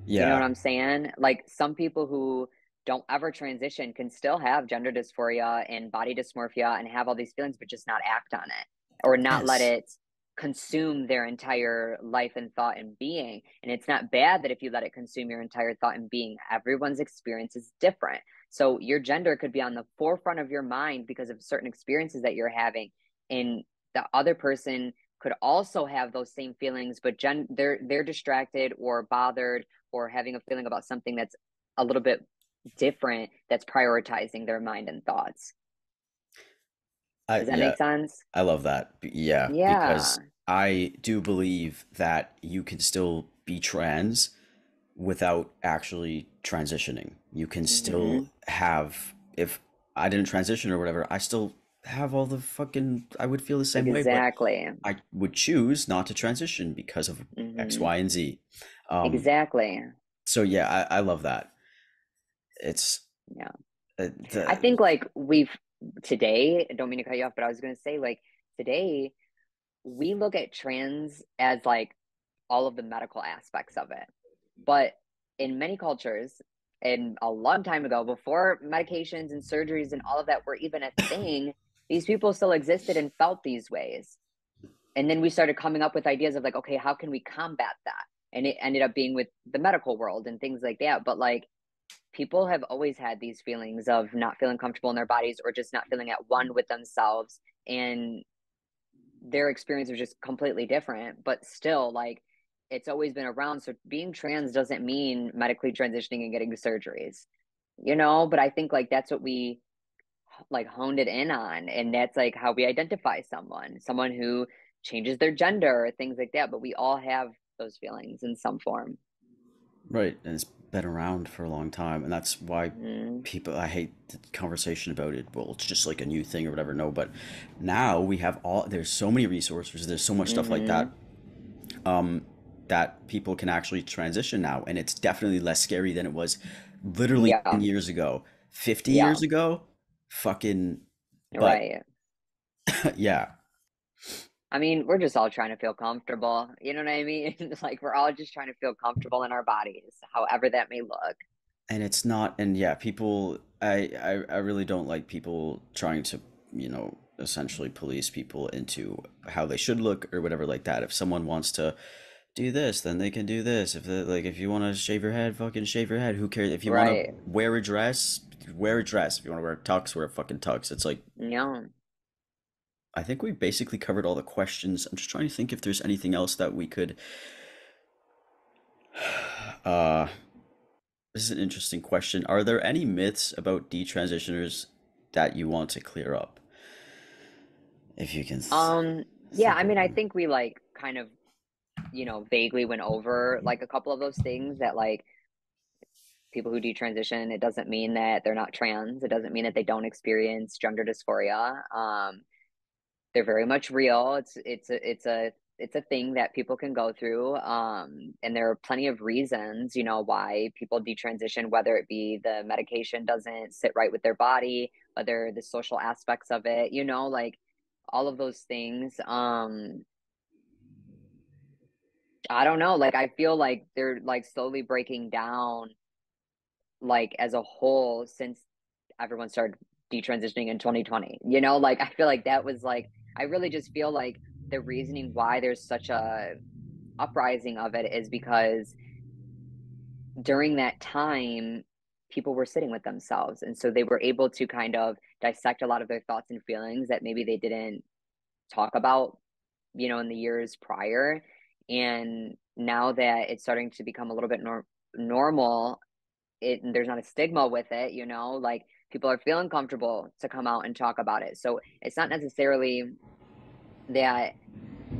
Yeah. You know what I'm saying? Like some people who don't ever transition can still have gender dysphoria and body dysmorphia and have all these feelings, but just not act on it or not yes. let it consume their entire life and thought and being. And it's not bad that if you let it consume your entire thought and being, everyone's experience is different. So your gender could be on the forefront of your mind because of certain experiences that you're having. And the other person could also have those same feelings, but gen- they're they're distracted or bothered or having a feeling about something that's a little bit different that's prioritizing their mind and thoughts. Does that yeah, make sense? I love that. Yeah. Yeah. Because I do believe that you can still be trans without actually transitioning. You can still mm-hmm. have, if I didn't transition or whatever, I still have all the fucking I would feel the same exactly. way. Exactly. I would choose not to transition because of mm-hmm. X, Y, and Z. Um, exactly. So yeah, I, I love that. It's yeah. Uh, the, I think like we've today. Don't mean to cut you off, but I was going to say like today we look at trans as like all of the medical aspects of it, but in many cultures and a long time ago before medications and surgeries and all of that were even a thing these people still existed and felt these ways. And then we started coming up with ideas of like okay how can we combat that? And it ended up being with the medical world and things like that. But like people have always had these feelings of not feeling comfortable in their bodies or just not feeling at one with themselves and their experience was just completely different. But still like it's always been around. So being trans doesn't mean medically transitioning and getting surgeries you know? But i think like that's what we like honed it in on and that's like how we identify someone someone who changes their gender or things like that. But we all have those feelings in some form. Right, and it's been around for a long time, and that's why mm. people. I hate the conversation about it. Well, it's just like a new thing or whatever. No, but now we have all. There's so many resources. There's so much mm-hmm. stuff like that. Mm-hmm. Um, that people can actually transition now, and it's definitely less scary than it was literally yeah. years ago, fifty yeah. years ago. Fucking but, right. yeah, I mean, we're just all trying to feel comfortable. You know what I mean? like we're all just trying to feel comfortable in our bodies, however that may look. And it's not and yeah, people I I, I really don't like people trying to, you know, essentially police people into how they should look or whatever like that. If someone wants to do this, then they can do this. If the, like if you want to shave your head, fucking shave your head. Who cares? If you right. want to wear a dress, wear a dress. If you want to wear a tux, wear a fucking tux. It's like yeah. I think we basically covered all the questions. I'm just trying to think if there's anything else that we could. Uh, this is an interesting question. Are there any myths about detransitioners that you want to clear up? If you can. Um. Yeah. I mean, I think we like kind of, you know, vaguely went over like a couple of those things that like people who detransition. It doesn't mean that they're not trans. It doesn't mean that they don't experience gender dysphoria. Um they're very much real. It's it's a it's a it's a thing that people can go through um, and there are plenty of reasons you know why people detransition whether it be the medication doesn't sit right with their body whether the social aspects of it you know like all of those things um i don't know like i feel like they're like slowly breaking down like as a whole since everyone started detransitioning in 2020 you know like i feel like that was like I really just feel like the reasoning why there's such a uprising of it is because during that time people were sitting with themselves. And so they were able to kind of dissect a lot of their thoughts and feelings that maybe they didn't talk about you know in the years prior. And now that it's starting to become a little bit nor- normal, it there's not a stigma with it, you know, like people are feeling comfortable to come out and talk about it. So it's not necessarily that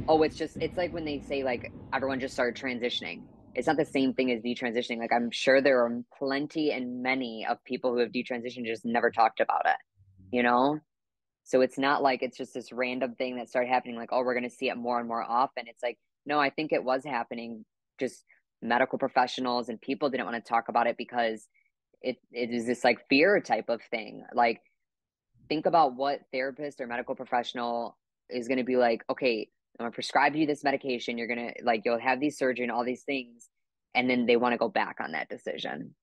oh, it's just it's like when they say like everyone just started transitioning. It's not the same thing as detransitioning. Like I'm sure there are plenty and many of people who have detransitioned just never talked about it. You know? So it's not like it's just this random thing that started happening like, oh, we're gonna see it more and more often. It's like, no, I think it was happening. Just medical professionals and people didn't want to talk about it because it it is this like fear type of thing. Like think about what therapist or medical professional is going to be like, okay, I'm going to prescribe you this medication. You're going to like, you'll have these surgery and all these things. And then they want to go back on that decision.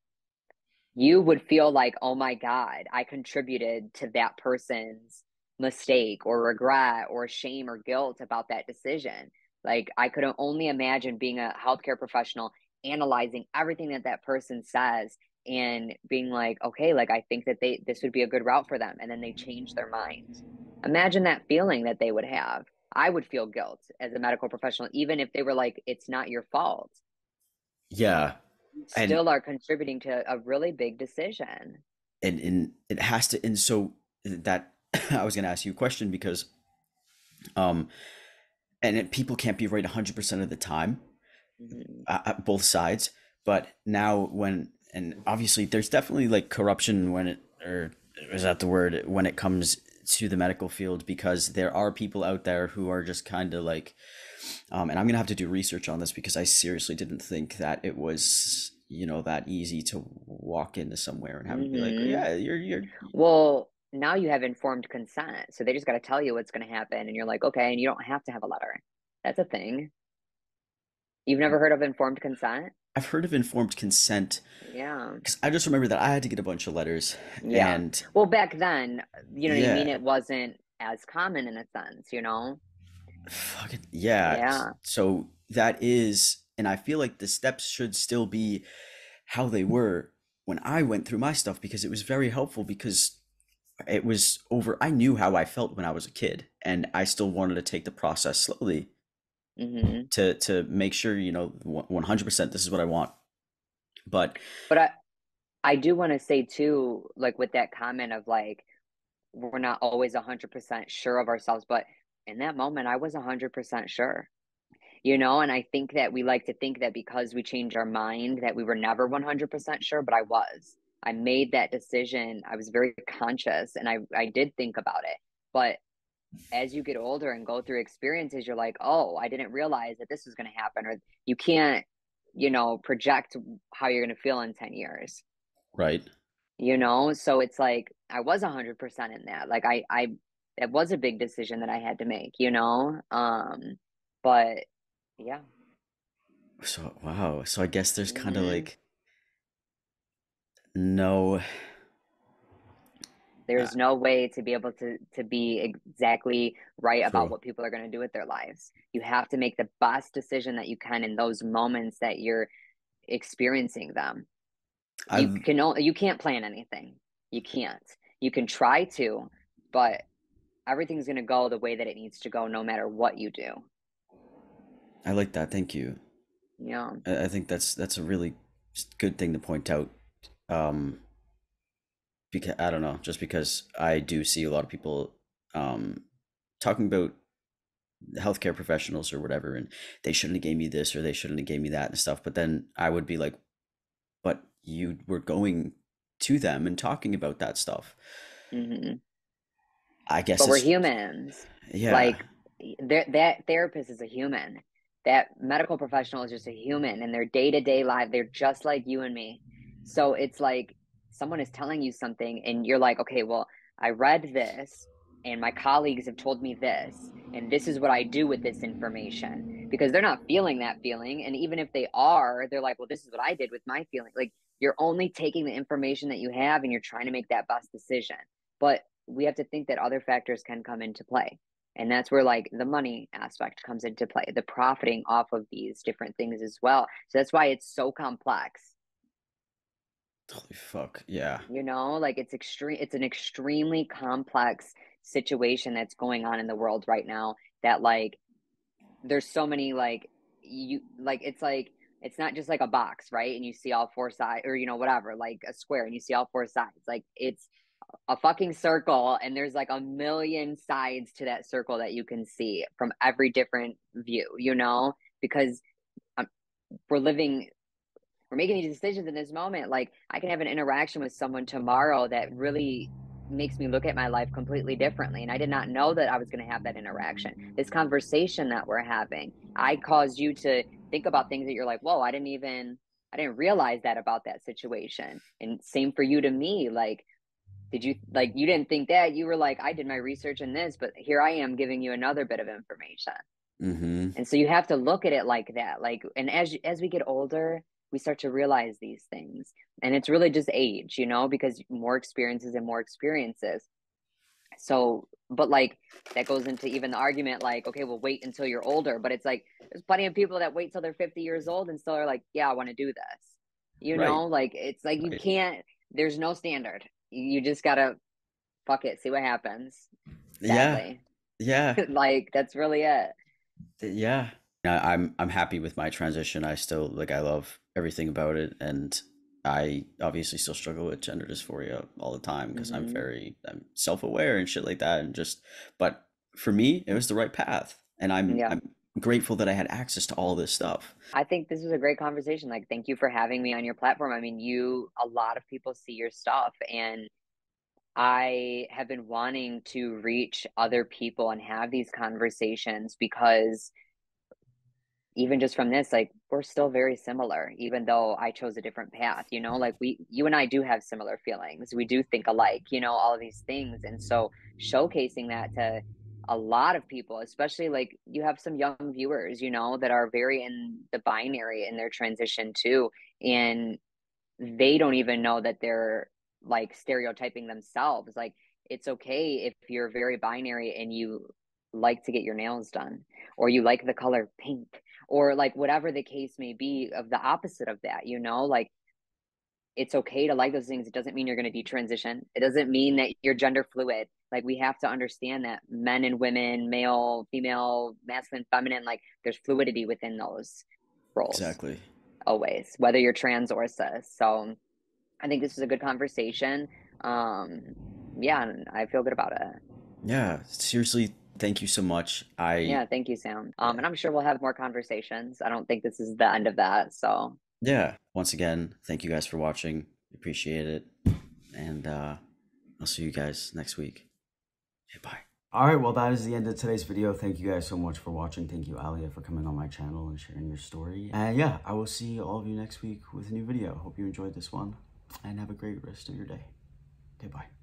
You would feel like, oh my God, I contributed to that person's mistake or regret or shame or guilt about that decision. Like, I could only imagine being a healthcare professional analyzing everything that that person says and being like, okay, like I think that they this would be a good route for them, and then they change their mind. Imagine that feeling that they would have. I would feel guilt as a medical professional, even if they were like, it's not your fault. Yeah. Still and, are contributing to a really big decision. And and it has to and so that I was gonna ask you a question because um and it, people can't be right 100% of the time mm-hmm. uh, both sides but now when and obviously there's definitely like corruption when it or is that the word when it comes to the medical field because there are people out there who are just kind of like um, and i'm gonna have to do research on this because i seriously didn't think that it was you know that easy to walk into somewhere and have mm-hmm. be like mm-hmm. yeah you're you're well now you have informed consent so they just got to tell you what's going to happen and you're like okay and you don't have to have a letter that's a thing you've never heard of informed consent I've heard of informed consent. Yeah. Because I just remember that I had to get a bunch of letters. Yeah. And well, back then, you know yeah. what I mean? It wasn't as common in a sense, you know? Fucking, yeah. Yeah. So that is, and I feel like the steps should still be how they were when I went through my stuff because it was very helpful because it was over. I knew how I felt when I was a kid and I still wanted to take the process slowly mm-hmm. to to make sure you know 100% this is what i want. But but i i do want to say too like with that comment of like we're not always 100% sure of ourselves but in that moment i was 100% sure you know? And i think that we like to think that because we change our mind that we were never 100% sure but i was. I made that decision. I was very conscious and i i did think about it. But as you get older and go through experiences, you're like, oh, I didn't realize that this was going to happen, or you can't, you know, project how you're going to feel in 10 years. Right. You know, so it's like I was 100% in that. Like, I, I, it was a big decision that I had to make, you know? Um, but yeah. So, wow. So I guess there's kind of mm-hmm. like no there's no way to be able to to be exactly right True. about what people are going to do with their lives. You have to make the best decision that you can in those moments that you're experiencing them. I've... You can only, you can't plan anything. You can't. You can try to, but everything's going to go the way that it needs to go no matter what you do. I like that. Thank you. Yeah. I think that's that's a really good thing to point out. Um because I don't know, just because I do see a lot of people um, talking about healthcare professionals or whatever, and they shouldn't have gave me this or they shouldn't have gave me that and stuff. But then I would be like, but you were going to them and talking about that stuff. Mm-hmm. I guess, but we're humans. Yeah, like that therapist is a human. That medical professional is just a human, and their day to day life, they're just like you and me. So it's like someone is telling you something and you're like, okay, well, I read this and my colleagues have told me this and this is what I do with this information because they're not feeling that feeling and even if they are, they're like, well, this is what I did with my feeling. Like you're only taking the information that you have and you're trying to make that best decision. But we have to think that other factors can come into play. And that's where like the money aspect comes into play, the profiting off of these different things as well. So that's why it's so complex Holy fuck. Yeah. You know, like it's extreme it's an extremely complex situation that's going on in the world right now that like there's so many like you like it's like it's not just like a box, right? And you see all four sides or you know whatever, like a square and you see all four sides. Like it's a fucking circle and there's like a million sides to that circle that you can see from every different view, you know? Because um, we're living we're making these decisions in this moment like I can have an interaction with someone tomorrow that really makes me look at my life completely differently. And I did not know that I was going to have that interaction. This conversation that we're having, I caused you to think about things that you're like, whoa, I didn't even, I didn't realize that about that situation. And same for you to me. Like, did you, like, you didn't think that? You were like, I did my research in this, but here I am giving you another bit of information. Mm-hmm. And so you have to look at it like that. Like, and as, as we get older, we start to realize these things. And it's really just age you know because more experiences and more experiences. So but like that goes into even the argument like okay well wait until you're older. But it's like there's plenty of people that wait till they're 50 years old and still are like yeah i want to do this. You right. know like it's like you right. can't there's no standard. You just gotta fuck it see what happens. Sadly. yeah. Yeah like that's really it. Yeah. I'm i'm happy with my transition. I still like i love everything about it and I obviously still struggle with gender dysphoria all the time because mm-hmm. I'm very I'm self-aware and shit like that and just but for me it was the right path and I'm yeah. I'm grateful that I had access to all this stuff. I think this was a great conversation. Like thank you for having me on your platform. I mean, you a lot of people see your stuff and I have been wanting to reach other people and have these conversations because even just from this like we're still very similar even though i chose a different path you know? Like we you and i do have similar feelings. We do think alike you know all of these things. And so showcasing that to a lot of people especially like you have some young viewers you know that are very in the binary in their transition too and they don't even know that they're like stereotyping themselves. Like it's okay if you're very binary and you like to get your nails done or you like the color pink or like whatever the case may be of the opposite of that you know like it's okay to like those things. It doesn't mean you're going to detransition it doesn't mean that you're gender fluid. Like we have to understand that men and women male female masculine feminine like there's fluidity within those roles exactly. always whether you're trans or cis. So i think this is a good conversation. Um yeah i feel good about it. Yeah seriously thank you so much. I yeah, thank you, Sam. Um, and I'm sure we'll have more conversations. I don't think this is the end of that. So yeah, once again, thank you guys for watching. Appreciate it, and uh, I'll see you guys next week. Okay, bye. All right, well, that is the end of today's video. Thank you guys so much for watching. Thank you, Alia, for coming on my channel and sharing your story. And yeah, I will see all of you next week with a new video. Hope you enjoyed this one, and have a great rest of your day. Okay, bye.